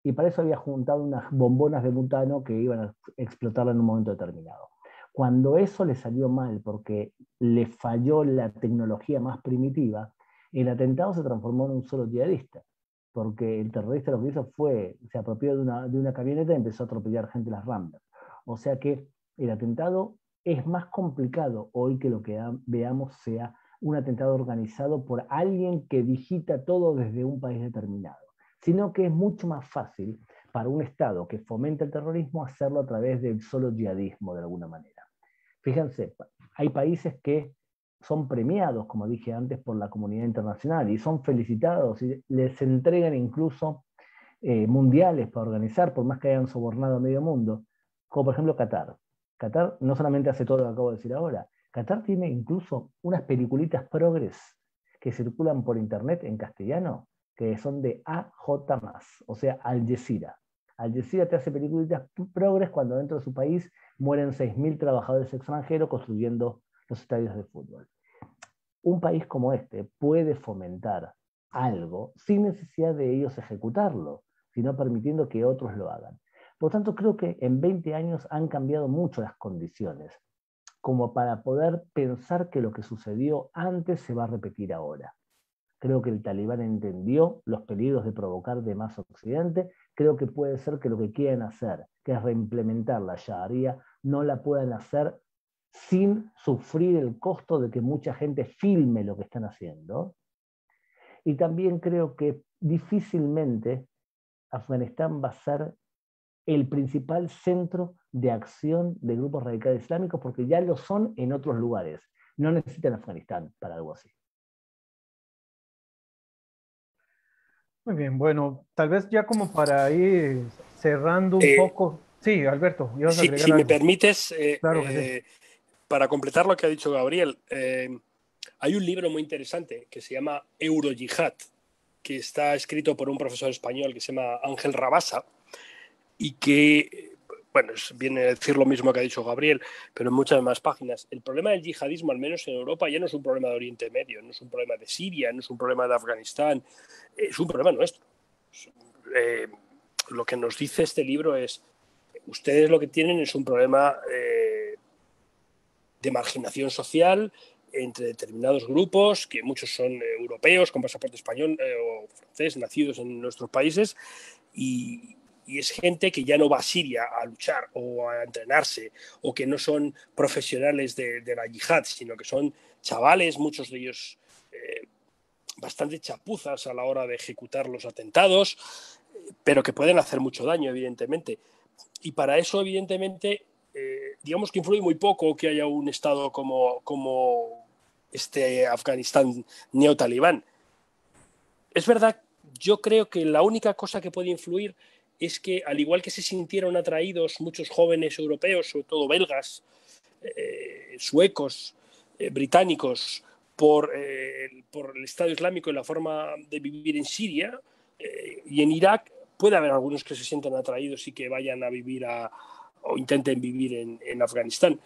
Y para eso había juntado unas bombonas de butano que iban a explotar en un momento determinado. Cuando eso le salió mal porque le falló la tecnología más primitiva, el atentado se transformó en un solo yihadista, porque el terrorista lo que hizo fue, se apropió de una, de una camioneta y empezó a atropellar gente en las ramblas. O sea que el atentado es más complicado hoy que lo que veamos sea un atentado organizado por alguien que digita todo desde un país determinado, sino que es mucho más fácil para un Estado que fomenta el terrorismo hacerlo a través del solo yihadismo de alguna manera. Fíjense, hay países que son premiados, como dije antes, por la comunidad internacional y son felicitados y les entregan incluso eh, mundiales para organizar, por más que hayan sobornado a medio mundo, como por ejemplo Qatar. Qatar no solamente hace todo lo que acabo de decir ahora, Qatar tiene incluso unas peliculitas progres que circulan por internet en castellano, que son de AJ, o sea, Al Jazeera. Al Jazeera te hace peliculitas progres cuando dentro de su país mueren 6.000 trabajadores extranjeros construyendo los estadios de fútbol. Un país como este puede fomentar algo sin necesidad de ellos ejecutarlo, sino permitiendo que otros lo hagan. Por tanto, creo que en 20 años han cambiado mucho las condiciones, como para poder pensar que lo que sucedió antes se va a repetir ahora. Creo que el talibán entendió los peligros de provocar de más Occidente. Creo que puede ser que lo que quieren hacer, que es reimplementar la Sharia, no la puedan hacer sin sufrir el costo de que mucha gente filme lo que están haciendo. Y también creo que difícilmente Afganistán va a ser el principal centro de acción de grupos radicales islámicos porque ya lo son en otros lugares. No necesitan Afganistán para algo así. Muy bien, bueno, tal vez ya como para ir cerrando un eh, poco. Sí, Alberto. si me permites, eh, eh, para completar lo que ha dicho Gabriel, hay un libro muy interesante que se llama Eurojihad, que está escrito por un profesor español que se llama Ángel Rabasa y que bueno, viene a decir lo mismo que ha dicho Gabriel, pero en muchas más páginas. El problema del yihadismo, al menos en Europa, ya no es un problema de Oriente Medio, no es un problema de Siria, no es un problema de Afganistán, es un problema nuestro. Eh, lo que nos dice este libro es, ustedes lo que tienen es un problema eh, de marginación social entre determinados grupos, que muchos son europeos con pasaporte español eh, o francés, nacidos en nuestros países, y, y es gente que ya no va a Siria a luchar o a entrenarse o que no son profesionales de, la yihad, sino que son chavales, muchos de ellos eh, bastante chapuzas a la hora de ejecutar los atentados, pero que pueden hacer mucho daño, evidentemente. Y para eso, evidentemente, eh, digamos que influye muy poco que haya un Estado como, como este Afganistán neotalibán. Es verdad yo creo que la única cosa que puede influir es que, al igual que se sintieron atraídos muchos jóvenes europeos, sobre todo belgas, eh, suecos, eh, británicos, por, por, el Estado Islámico y la forma de vivir en Siria y en Irak, puede haber algunos que se sientan atraídos y que vayan a vivir a, o intenten vivir en, en Afganistán.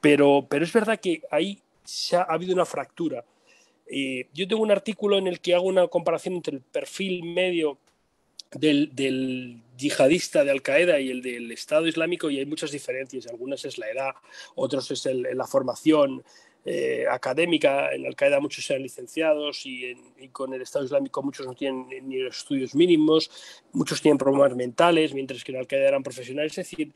Pero, pero es verdad que ahí se ha, ha habido una fractura. yo tengo un artículo en el que hago una comparación entre el perfil medio del, yihadista de Al Qaeda y el del Estado Islámico y hay muchas diferencias. Algunas es la edad, otros es la formación eh, académica. En Al Qaeda muchos sean licenciados y, con el Estado Islámico muchos no tienen ni los estudios mínimos, muchos tienen problemas mentales, mientras que en Al Qaeda eran profesionales. Es decir,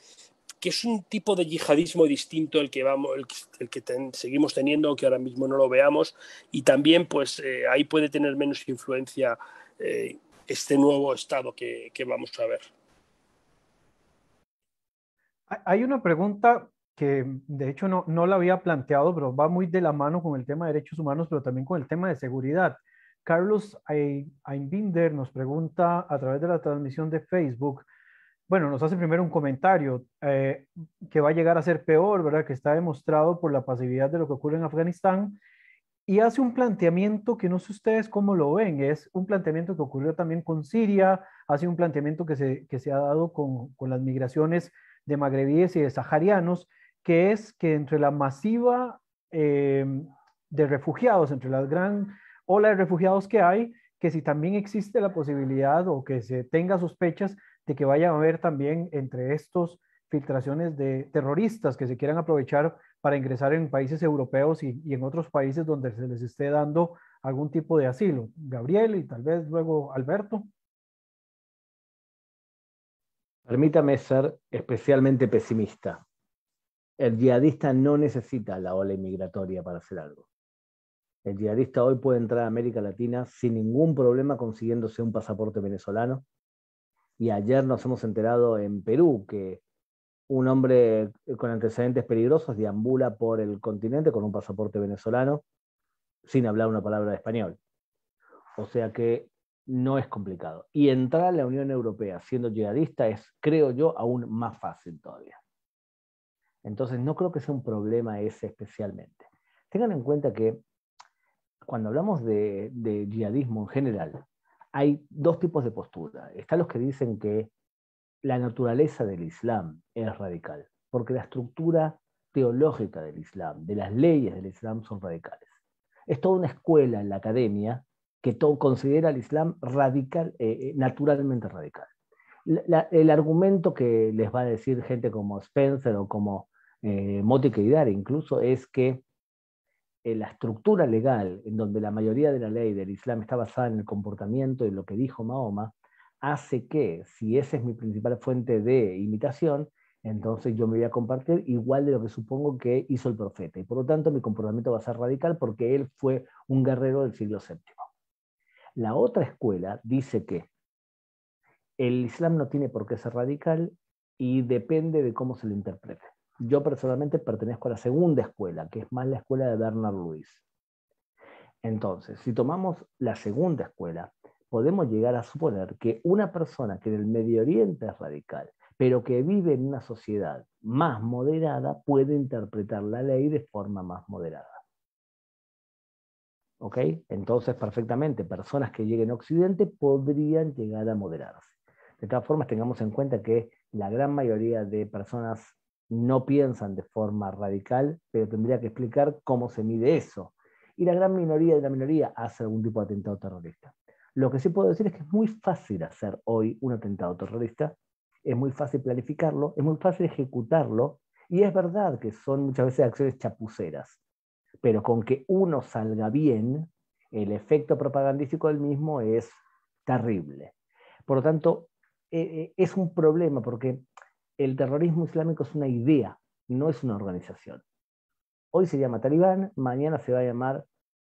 que es un tipo de yihadismo distinto el que vamos el, que seguimos teniendo aunque ahora mismo no lo veamos y también pues eh, ahí puede tener menos influencia eh, este nuevo estado que, vamos a ver. Hay una pregunta que de hecho no, no la había planteado, pero va muy de la mano con el tema de derechos humanos, pero también con el tema de seguridad. Carlos Einbinder nos pregunta a través de la transmisión de Facebook, bueno, nos hace primero un comentario eh, que va a llegar a ser peor, ¿verdad? Que está demostrado por la pasividad de lo que ocurre en Afganistán y hace un planteamiento que no sé ustedes cómo lo ven, es un planteamiento que ocurrió también con Siria, hace un planteamiento que se, que se ha dado con, con las migraciones de magrebíes y de saharianos, que es que entre la masiva eh, de refugiados, entre la gran ola de refugiados que hay, que si también existe la posibilidad o que se tenga sospechas de que vaya a haber también entre estos filtraciones de terroristas que se quieran aprovechar para ingresar en países europeos y, en otros países donde se les esté dando algún tipo de asilo. Gabriel y tal vez luego Alberto. Permítame ser especialmente pesimista. El yihadista no necesita la ola inmigratoria para hacer algo. El yihadista hoy puede entrar a América Latina sin ningún problema consiguiéndose un pasaporte venezolano. Y ayer nos hemos enterado en Perú que un hombre con antecedentes peligrosos deambula por el continente con un pasaporte venezolano sin hablar una palabra de español. O sea que no es complicado. Y entrar a la Unión Europea siendo yihadista es, creo yo, aún más fácil todavía. Entonces no creo que sea un problema ese especialmente. Tengan en cuenta que cuando hablamos de, de yihadismo en general, hay dos tipos de postura. Están los que dicen que la naturaleza del Islam es radical, porque la estructura teológica del Islam, de las leyes del Islam son radicales. Es toda una escuela en la academia que todo considera al Islam radical, eh, eh, naturalmente radical. el argumento que les va a decir gente como Spencer o como eh, Moti incluso es que eh, la estructura legal en donde la mayoría de la ley del Islam está basada en el comportamiento y lo que dijo Mahoma, hace que, si esa es mi principal fuente de imitación, entonces yo me voy a compartir igual de lo que supongo que hizo el profeta. Y por lo tanto mi comportamiento va a ser radical porque él fue un guerrero del siglo VII. La otra escuela dice que el Islam no tiene por qué ser radical y depende de cómo se lo interprete. Yo personalmente pertenezco a la segunda escuela, que es más la escuela de Bernard Lewis. Entonces, si tomamos la segunda escuela, podemos llegar a suponer que una persona que en el Medio Oriente es radical, pero que vive en una sociedad más moderada, puede interpretar la ley de forma más moderada. ¿Ok? Entonces, perfectamente, personas que lleguen a Occidente podrían llegar a moderarse. De todas formas, tengamos en cuenta que la gran mayoría de personas no piensan de forma radical, pero tendría que explicar cómo se mide eso. Y la gran minoría de la minoría hace algún tipo de atentado terrorista. Lo que sí puedo decir es que es muy fácil hacer hoy un atentado terrorista, es muy fácil planificarlo, es muy fácil ejecutarlo, y es verdad que son muchas veces acciones chapuceras, pero con que uno salga bien, el efecto propagandístico del mismo es terrible. Por lo tanto, eh, eh, es un problema porque el terrorismo islámico es una idea, no es una organización. Hoy se llama Talibán, mañana se va a llamar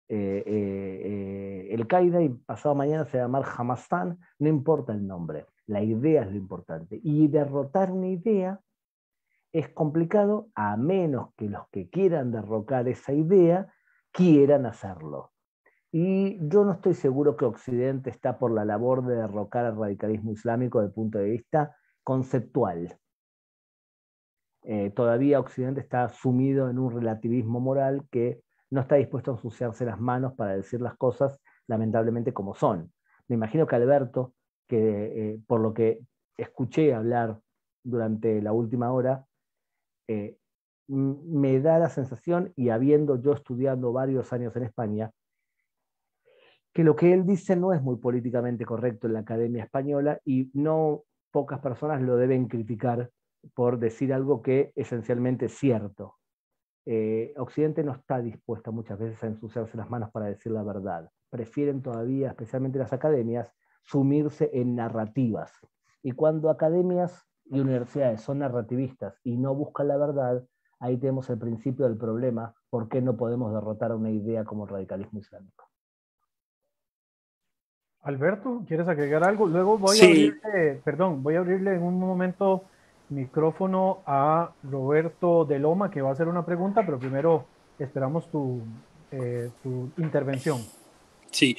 eh, eh, eh, el Qaeda y pasado mañana se va a llamar Hamastan, no importa el nombre, la idea es lo importante. Y derrotar una idea es complicado a menos que los que quieran derrocar esa idea quieran hacerlo. Y yo no estoy seguro que Occidente está por la labor de derrocar al radicalismo islámico desde el punto de vista conceptual. Eh, todavía Occidente está sumido en un relativismo moral que no está dispuesto a ensuciarse las manos para decir las cosas lamentablemente como son. Me imagino que Alberto, que eh, por lo que escuché hablar durante la última hora, eh, me da la sensación, y habiendo yo estudiado varios años en España, que lo que él dice no es muy políticamente correcto en la Academia Española y no pocas personas lo deben criticar por decir algo que esencialmente es cierto. Eh, Occidente no está dispuesto muchas veces a ensuciarse las manos para decir la verdad. Prefieren todavía, especialmente las academias, sumirse en narrativas. Y cuando academias y universidades son narrativistas y no buscan la verdad, ahí tenemos el principio del problema, ¿por qué no podemos derrotar a una idea como el radicalismo islámico? Alberto, ¿quieres agregar algo? Luego voy a abrirle, perdón, voy a abrirle en un momento micrófono a Roberto de Loma, que va a hacer una pregunta, pero primero esperamos tu, eh, tu intervención. Sí.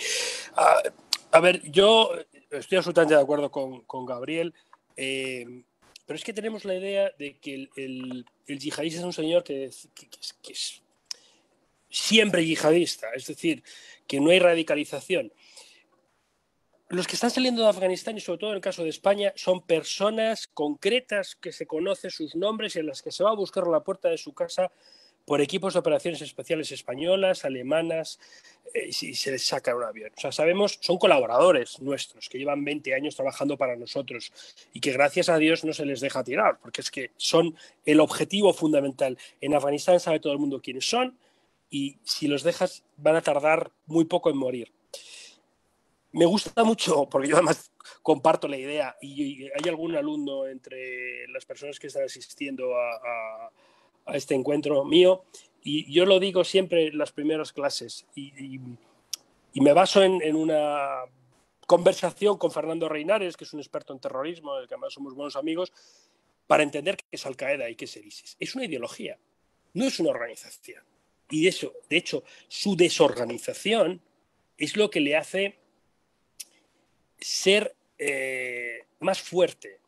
a ver, yo estoy absolutamente de acuerdo con, con Gabriel. Eh, pero es que tenemos la idea de que el, el, yihadista es un señor que, es siempre yihadista, es decir, que no hay radicalización. Los que están saliendo de Afganistán y sobre todo en el caso de España son personas concretas que se conocen sus nombres y en las que se va a buscar la puerta de su casa por equipos de operaciones especiales españolas, alemanas, eh, si se les saca un avión. O sea, sabemos, son colaboradores nuestros que llevan 20 años trabajando para nosotros y que gracias a Dios no se les deja tirar, porque es que son el objetivo fundamental. En Afganistán sabe todo el mundo quiénes son y si los dejas van a tardar muy poco en morir. Me gusta mucho, porque yo además comparto la idea y hay algún alumno entre las personas que están asistiendo a este encuentro mío. Y yo lo digo siempre en las primeras clases y, me baso en, una conversación con Fernando Reinares, que es un experto en terrorismo, del que además somos buenos amigos, para entender qué es Al-Qaeda y qué es el ISIS. Es una ideología, no es una organización. Y eso, de hecho, su desorganización es lo que le hace ser eh, más fuerte,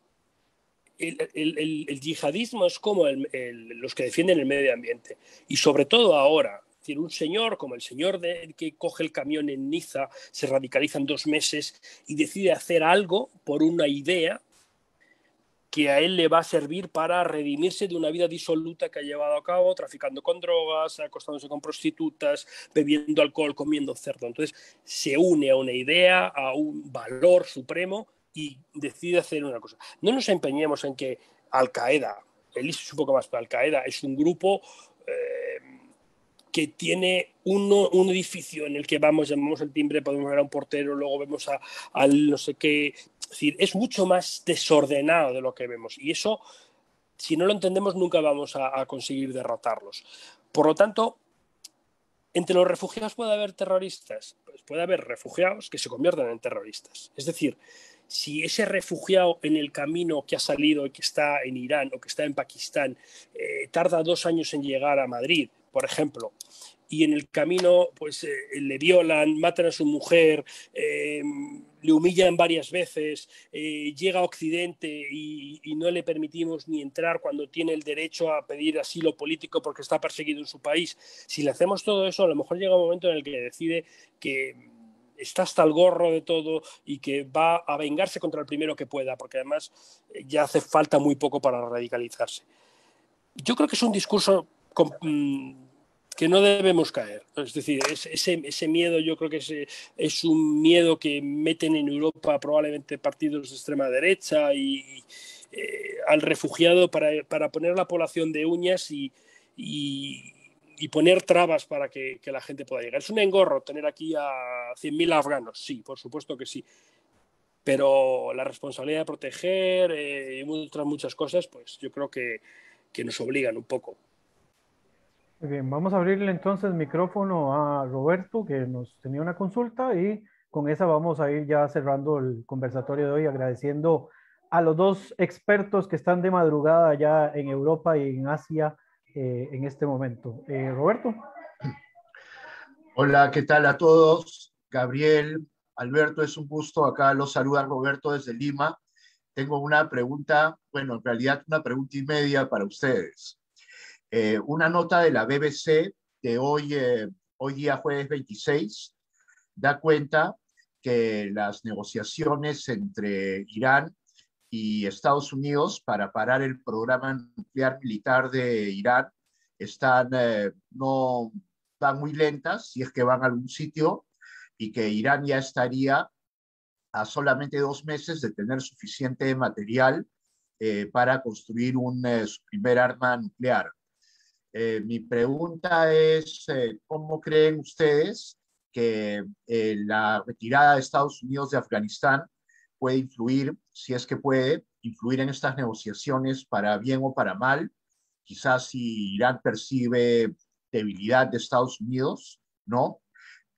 el, yihadismo es como los que defienden el medio ambiente. Y sobre todo ahora, decir, un señor como el señor de, que coge el camión en Niza, se radicaliza en dos meses y decide hacer algo por una idea que a él le va a servir para redimirse de una vida disoluta que ha llevado a cabo, traficando con drogas, acostándose con prostitutas, bebiendo alcohol, comiendo cerdo. Entonces se une a una idea, a un valor supremo y decide hacer una cosa. No nos empeñemos en que Al Qaeda, el ISIS es un poco más, pero Al Qaeda es un grupo eh, que tiene uno, un edificio en el que vamos, llamamos el timbre, podemos ver a un portero, luego vemos a, al no sé qué. Es decir, es mucho más desordenado de lo que vemos. Y eso, si no lo entendemos, nunca vamos a, conseguir derrotarlos. Por lo tanto, entre los refugiados puede haber terroristas, pues puede haber refugiados que se conviertan en terroristas. Es decir, si ese refugiado en el camino que ha salido y que está en Irán o que está en Pakistán eh, tarda dos años en llegar a Madrid, por ejemplo, y en el camino pues eh, le violan, matan a su mujer, eh, le humillan varias veces, llega a Occidente y, y, no le permitimos ni entrar cuando tiene el derecho a pedir asilo político porque está perseguido en su país. Si le hacemos todo eso, a lo mejor llega un momento en el que decide que está hasta el gorro de todo y que va a vengarse contra el primero que pueda, porque además eh, ya hace falta muy poco para radicalizarse. Yo creo que es un discurso mm, que no debemos caer. Es decir, ese, miedo yo creo que es, es, un miedo que meten en Europa probablemente partidos de extrema derecha y eh, al refugiado para, para, poner la población de uñas y y poner trabas para que, la gente pueda llegar. Es un engorro tener aquí a 100.000 afganos, sí, por supuesto que sí. Pero la responsabilidad de proteger eh, y otras muchas cosas, pues yo creo que, nos obligan un poco. Bien, vamos a abrirle entonces el micrófono a Roberto, que nos tenía una consulta, y con esa vamos a ir ya cerrando el conversatorio de hoy, agradeciendo a los dos expertos que están de madrugada ya en Europa y en Asia eh, en este momento. Eh, Roberto. Hola, ¿qué tal a todos? Gabriel, Alberto, es un gusto. Acá los saluda Roberto desde Lima. Tengo una pregunta, bueno, en realidad una pregunta y media para ustedes. Eh, una nota de la BBC de hoy, eh, hoy día jueves 26 da cuenta que las negociaciones entre Irán y Estados Unidos para parar el programa nuclear militar de Irán están, eh, no van muy lentas, si es que van a algún sitio, y que Irán ya estaría a solamente dos meses de tener suficiente material para construir un, su primer arma nuclear. Mi pregunta es, ¿cómo creen ustedes que la retirada de Estados Unidos de Afganistán puede influir, si es que puede, influir en estas negociaciones para bien o para mal. Quizás si Irán percibe debilidad de Estados Unidos, ¿no?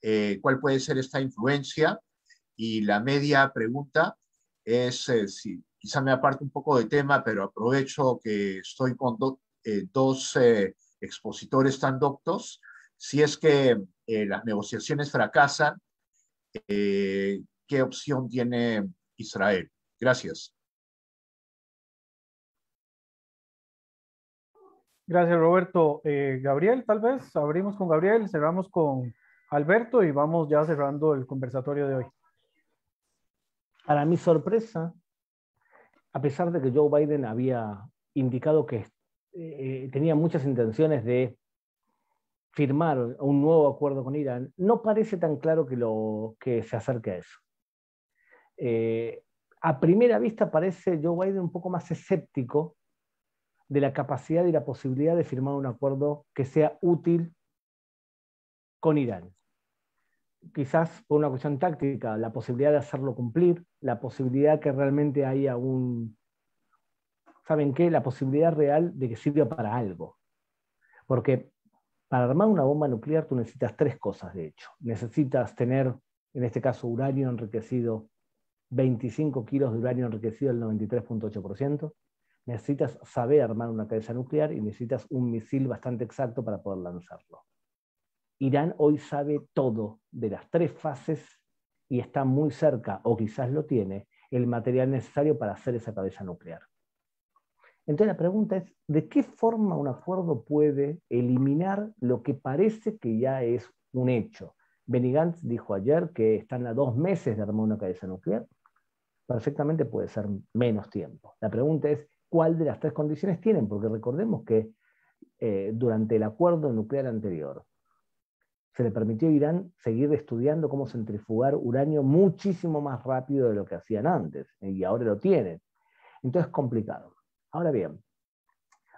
Eh, ¿Cuál puede ser esta influencia? Y la media pregunta es, eh, si quizá me aparte un poco de tema, pero aprovecho que estoy con eh, dos expositores tan doctos. Si es que las negociaciones fracasan, ¿qué opción tiene Israel. Gracias. Gracias, Roberto. Eh, Gabriel, tal vez abrimos con Gabriel, cerramos con Alberto y vamos ya cerrando el conversatorio de hoy. Para mi sorpresa, a pesar de que Joe Biden había indicado que eh, tenía muchas intenciones de firmar un nuevo acuerdo con Irán, no parece tan claro que, lo, que se acerque a eso. Eh, a primera vista parece Joe Biden un poco más escéptico de la capacidad y la posibilidad de firmar un acuerdo que sea útil con Irán. Quizás por una cuestión táctica, la posibilidad de hacerlo cumplir, la posibilidad que realmente haya un, ¿saben qué? La posibilidad real de que sirva para algo. Porque para armar una bomba nuclear tú necesitas tres cosas, de hecho. Necesitas tener, en este caso, uranio enriquecido 25 kilos de uranio enriquecido al 93.8%, necesitas saber armar una cabeza nuclear y necesitas un misil bastante exacto para poder lanzarlo. Irán hoy sabe todo de las tres fases y está muy cerca, o quizás lo tiene, el material necesario para hacer esa cabeza nuclear. Entonces la pregunta es, ¿de qué forma un acuerdo puede eliminar lo que parece que ya es un hecho? Benny Gantz dijo ayer que están a dos meses de armar una cabeza nuclear perfectamente puede ser menos tiempo. La pregunta es, ¿cuál de las tres condiciones tienen? Porque recordemos que eh, durante el acuerdo nuclear anterior se le permitió a Irán seguir estudiando cómo centrifugar uranio muchísimo más rápido de lo que hacían antes, y ahora lo tienen. Entonces es complicado. Ahora bien,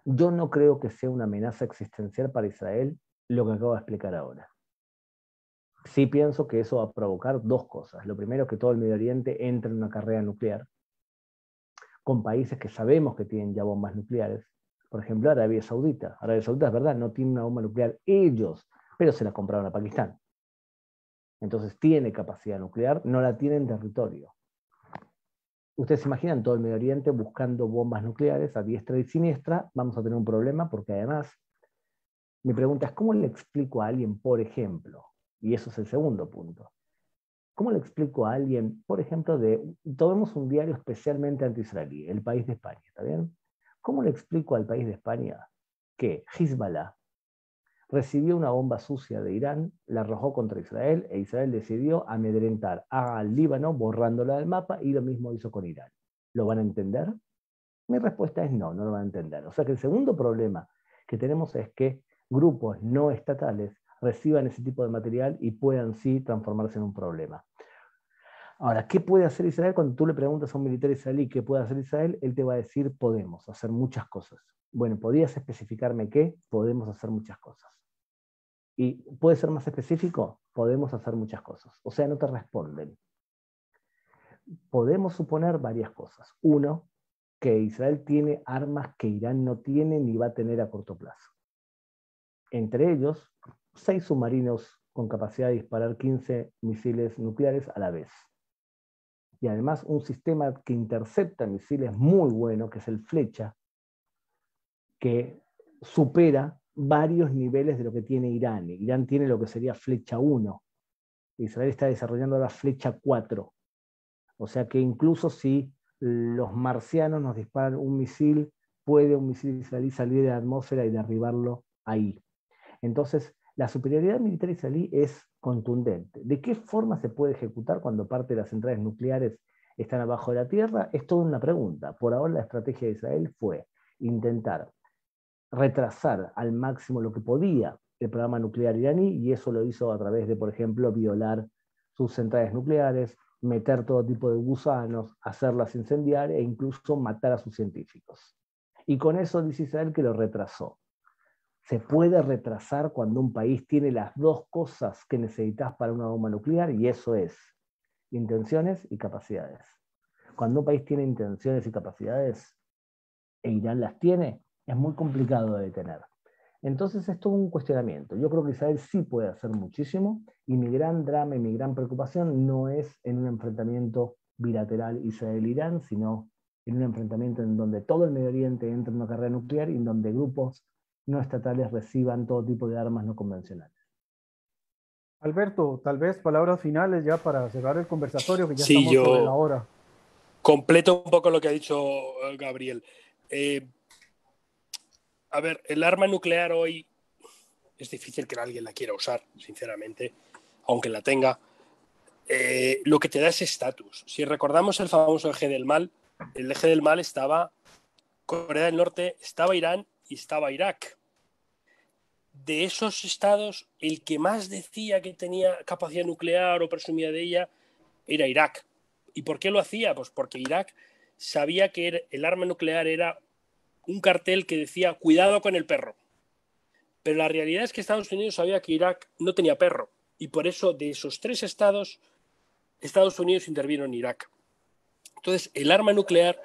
yo no creo que sea una amenaza existencial para Israel lo que acabo de explicar ahora sí pienso que eso va a provocar dos cosas. Lo primero, que todo el Medio Oriente entre en una carrera nuclear con países que sabemos que tienen ya bombas nucleares. Por ejemplo, Arabia Saudita. Arabia Saudita es verdad, no tiene una bomba nuclear ellos, pero se la compraron a Pakistán. Entonces tiene capacidad nuclear, no la tiene en territorio. Ustedes se imaginan todo el Medio Oriente buscando bombas nucleares a diestra y siniestra, vamos a tener un problema porque además, mi pregunta es, ¿cómo le explico a alguien, por ejemplo, y eso es el segundo punto. ¿Cómo le explico a alguien, por ejemplo, de, tomemos un diario especialmente anti-israelí, El País de España, ¿está bien? ¿Cómo le explico al País de España que Hezbollah recibió una bomba sucia de Irán, la arrojó contra Israel e Israel decidió amedrentar al Líbano borrándola del mapa y lo mismo hizo con Irán? ¿Lo van a entender? Mi respuesta es no, no lo van a entender. O sea que el segundo problema que tenemos es que grupos no estatales reciban ese tipo de material y puedan sí transformarse en un problema. Ahora, ¿qué puede hacer Israel? Cuando tú le preguntas a un militar israelí qué puede hacer Israel, él te va a decir, podemos hacer muchas cosas. Bueno, ¿podrías especificarme qué? Podemos hacer muchas cosas. ¿Y puede ser más específico? Podemos hacer muchas cosas. O sea, no te responden. Podemos suponer varias cosas. Uno, que Israel tiene armas que Irán no tiene ni va a tener a corto plazo. Entre ellos, seis submarinos con capacidad de disparar 15 misiles nucleares a la vez. Y además un sistema que intercepta misiles muy bueno, que es el Flecha, que supera varios niveles de lo que tiene Irán. Irán tiene lo que sería flecha 1. Israel está desarrollando la flecha 4. O sea que incluso si los marcianos nos disparan un misil, puede un misil israelí salir de la atmósfera y derribarlo ahí. Entonces, la superioridad militar israelí es contundente. ¿De qué forma se puede ejecutar cuando parte de las centrales nucleares están abajo de la tierra? Es toda una pregunta. Por ahora la estrategia de Israel fue intentar retrasar al máximo lo que podía el programa nuclear iraní y eso lo hizo a través de, por ejemplo, violar sus centrales nucleares, meter todo tipo de gusanos, hacerlas incendiar e incluso matar a sus científicos. Y con eso dice Israel que lo retrasó. Se puede retrasar cuando un país tiene las dos cosas que necesitas para una bomba nuclear y eso es intenciones y capacidades. Cuando un país tiene intenciones y capacidades e Irán las tiene, es muy complicado de detener. Entonces es todo un cuestionamiento. Yo creo que Israel sí puede hacer muchísimo y mi gran drama y mi gran preocupación no es en un enfrentamiento bilateral Israel-Irán, sino en un enfrentamiento en donde todo el Medio Oriente entra en una carrera nuclear y en donde grupos no estatales reciban todo tipo de armas no convencionales. Alberto, tal vez palabras finales ya para cerrar el conversatorio que ya estamos yo la hora. Completo un poco lo que ha dicho eh, Gabriel. Eh, a ver, el arma nuclear hoy es difícil que alguien la quiera usar, sinceramente, aunque la tenga. Eh, lo que te da es estatus. Si recordamos el famoso eje del mal, el eje del mal estaba Corea del Norte, estaba Irán y estaba Irak. De esos estados, el que más decía que tenía capacidad nuclear o presumía de ella era Irak. ¿Y por qué lo hacía? Pues porque Irak sabía que el arma nuclear era un cartel que decía cuidado con el perro. Pero la realidad es que Estados Unidos sabía que Irak no tenía perro y por eso de esos tres estados, Estados Unidos intervino en Irak. Entonces, el arma nuclear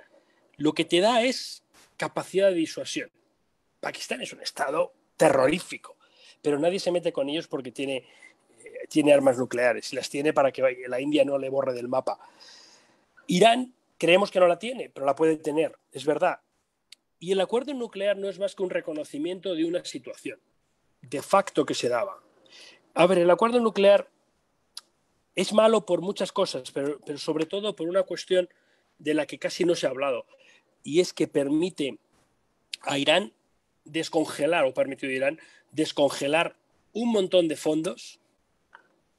lo que te da es capacidad de disuasión. Pakistán es un estado terrorífico, pero nadie se mete con ellos porque tiene, eh, tiene armas nucleares y las tiene para que la India no le borre del mapa. Irán creemos que no la tiene, pero la puede tener, es verdad. Y el acuerdo nuclear no es más que un reconocimiento de una situación de facto que se daba. A ver, el acuerdo nuclear es malo por muchas cosas, pero, sobre todo por una cuestión de la que casi no se ha hablado, y es que permite a Irán descongelar, o permitido Irán descongelar un montón de fondos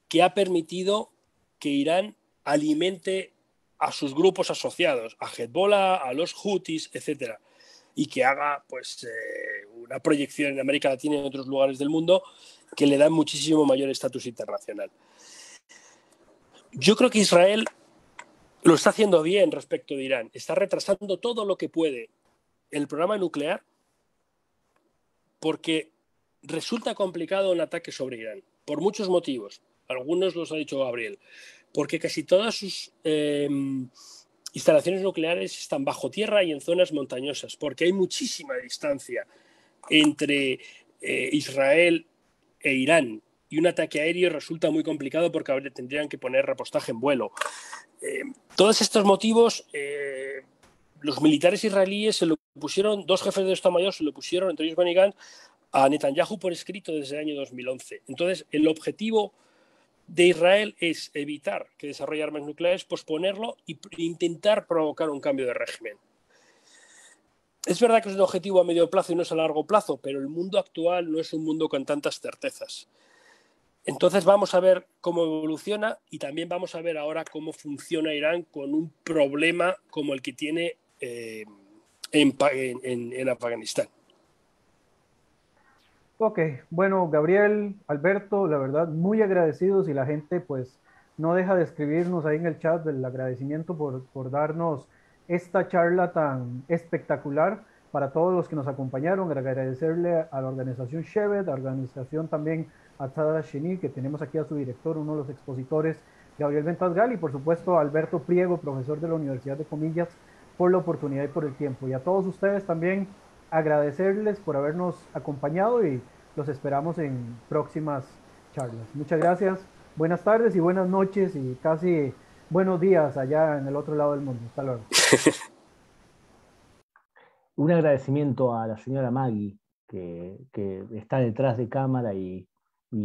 que ha permitido que Irán alimente a sus grupos asociados, a Hezbollah, a los Houthis, etcétera y que haga pues, eh, una proyección en América Latina y en otros lugares del mundo que le da muchísimo mayor estatus internacional. Yo creo que Israel lo está haciendo bien respecto de Irán. Está retrasando todo lo que puede el programa nuclear porque resulta complicado un ataque sobre Irán, por muchos motivos. Algunos los ha dicho Gabriel. Porque casi todas sus... Eh, instalaciones nucleares están bajo tierra y en zonas montañosas, porque hay muchísima distancia entre eh, Israel e Irán. Y un ataque aéreo resulta muy complicado porque tendrían que poner repostaje en vuelo. Eh, todos estos motivos, eh, los militares israelíes se lo pusieron, dos jefes de Estado Mayor se lo pusieron, entre ellos Benny a Netanyahu por escrito desde el año 2011. Entonces, el objetivo de Israel es evitar que desarrolle armas nucleares, posponerlo e intentar provocar un cambio de régimen. Es verdad que es un objetivo a medio plazo y no es a largo plazo, pero el mundo actual no es un mundo con tantas certezas. Entonces vamos a ver cómo evoluciona y también vamos a ver ahora cómo funciona Irán con un problema como el que tiene eh, en Afganistán. Ok, bueno, Gabriel, Alberto, la verdad, muy agradecidos y la gente pues no deja de escribirnos ahí en el chat del agradecimiento por, por darnos esta charla tan espectacular para todos los que nos acompañaron, agradecerle a la organización Shevet, a la organización también a Tada Sheni, que tenemos aquí a su director, uno de los expositores, Gabriel Ventasgal, y por supuesto a Alberto Priego, profesor de la Universidad de Comillas, por la oportunidad y por el tiempo. Y a todos ustedes también agradecerles por habernos acompañado y los esperamos en próximas charlas. Muchas gracias, buenas tardes y buenas noches y casi buenos días allá en el otro lado del mundo. Hasta luego. Un agradecimiento a la señora Maggie, que, está detrás de cámara y,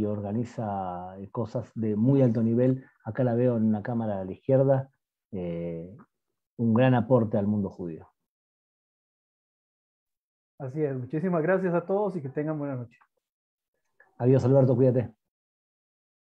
organiza cosas de muy alto nivel. Acá la veo en una cámara a la izquierda, eh, un gran aporte al mundo judío. Así es, muchísimas gracias a todos y que tengan buena noche. Adiós Alberto, cuídate.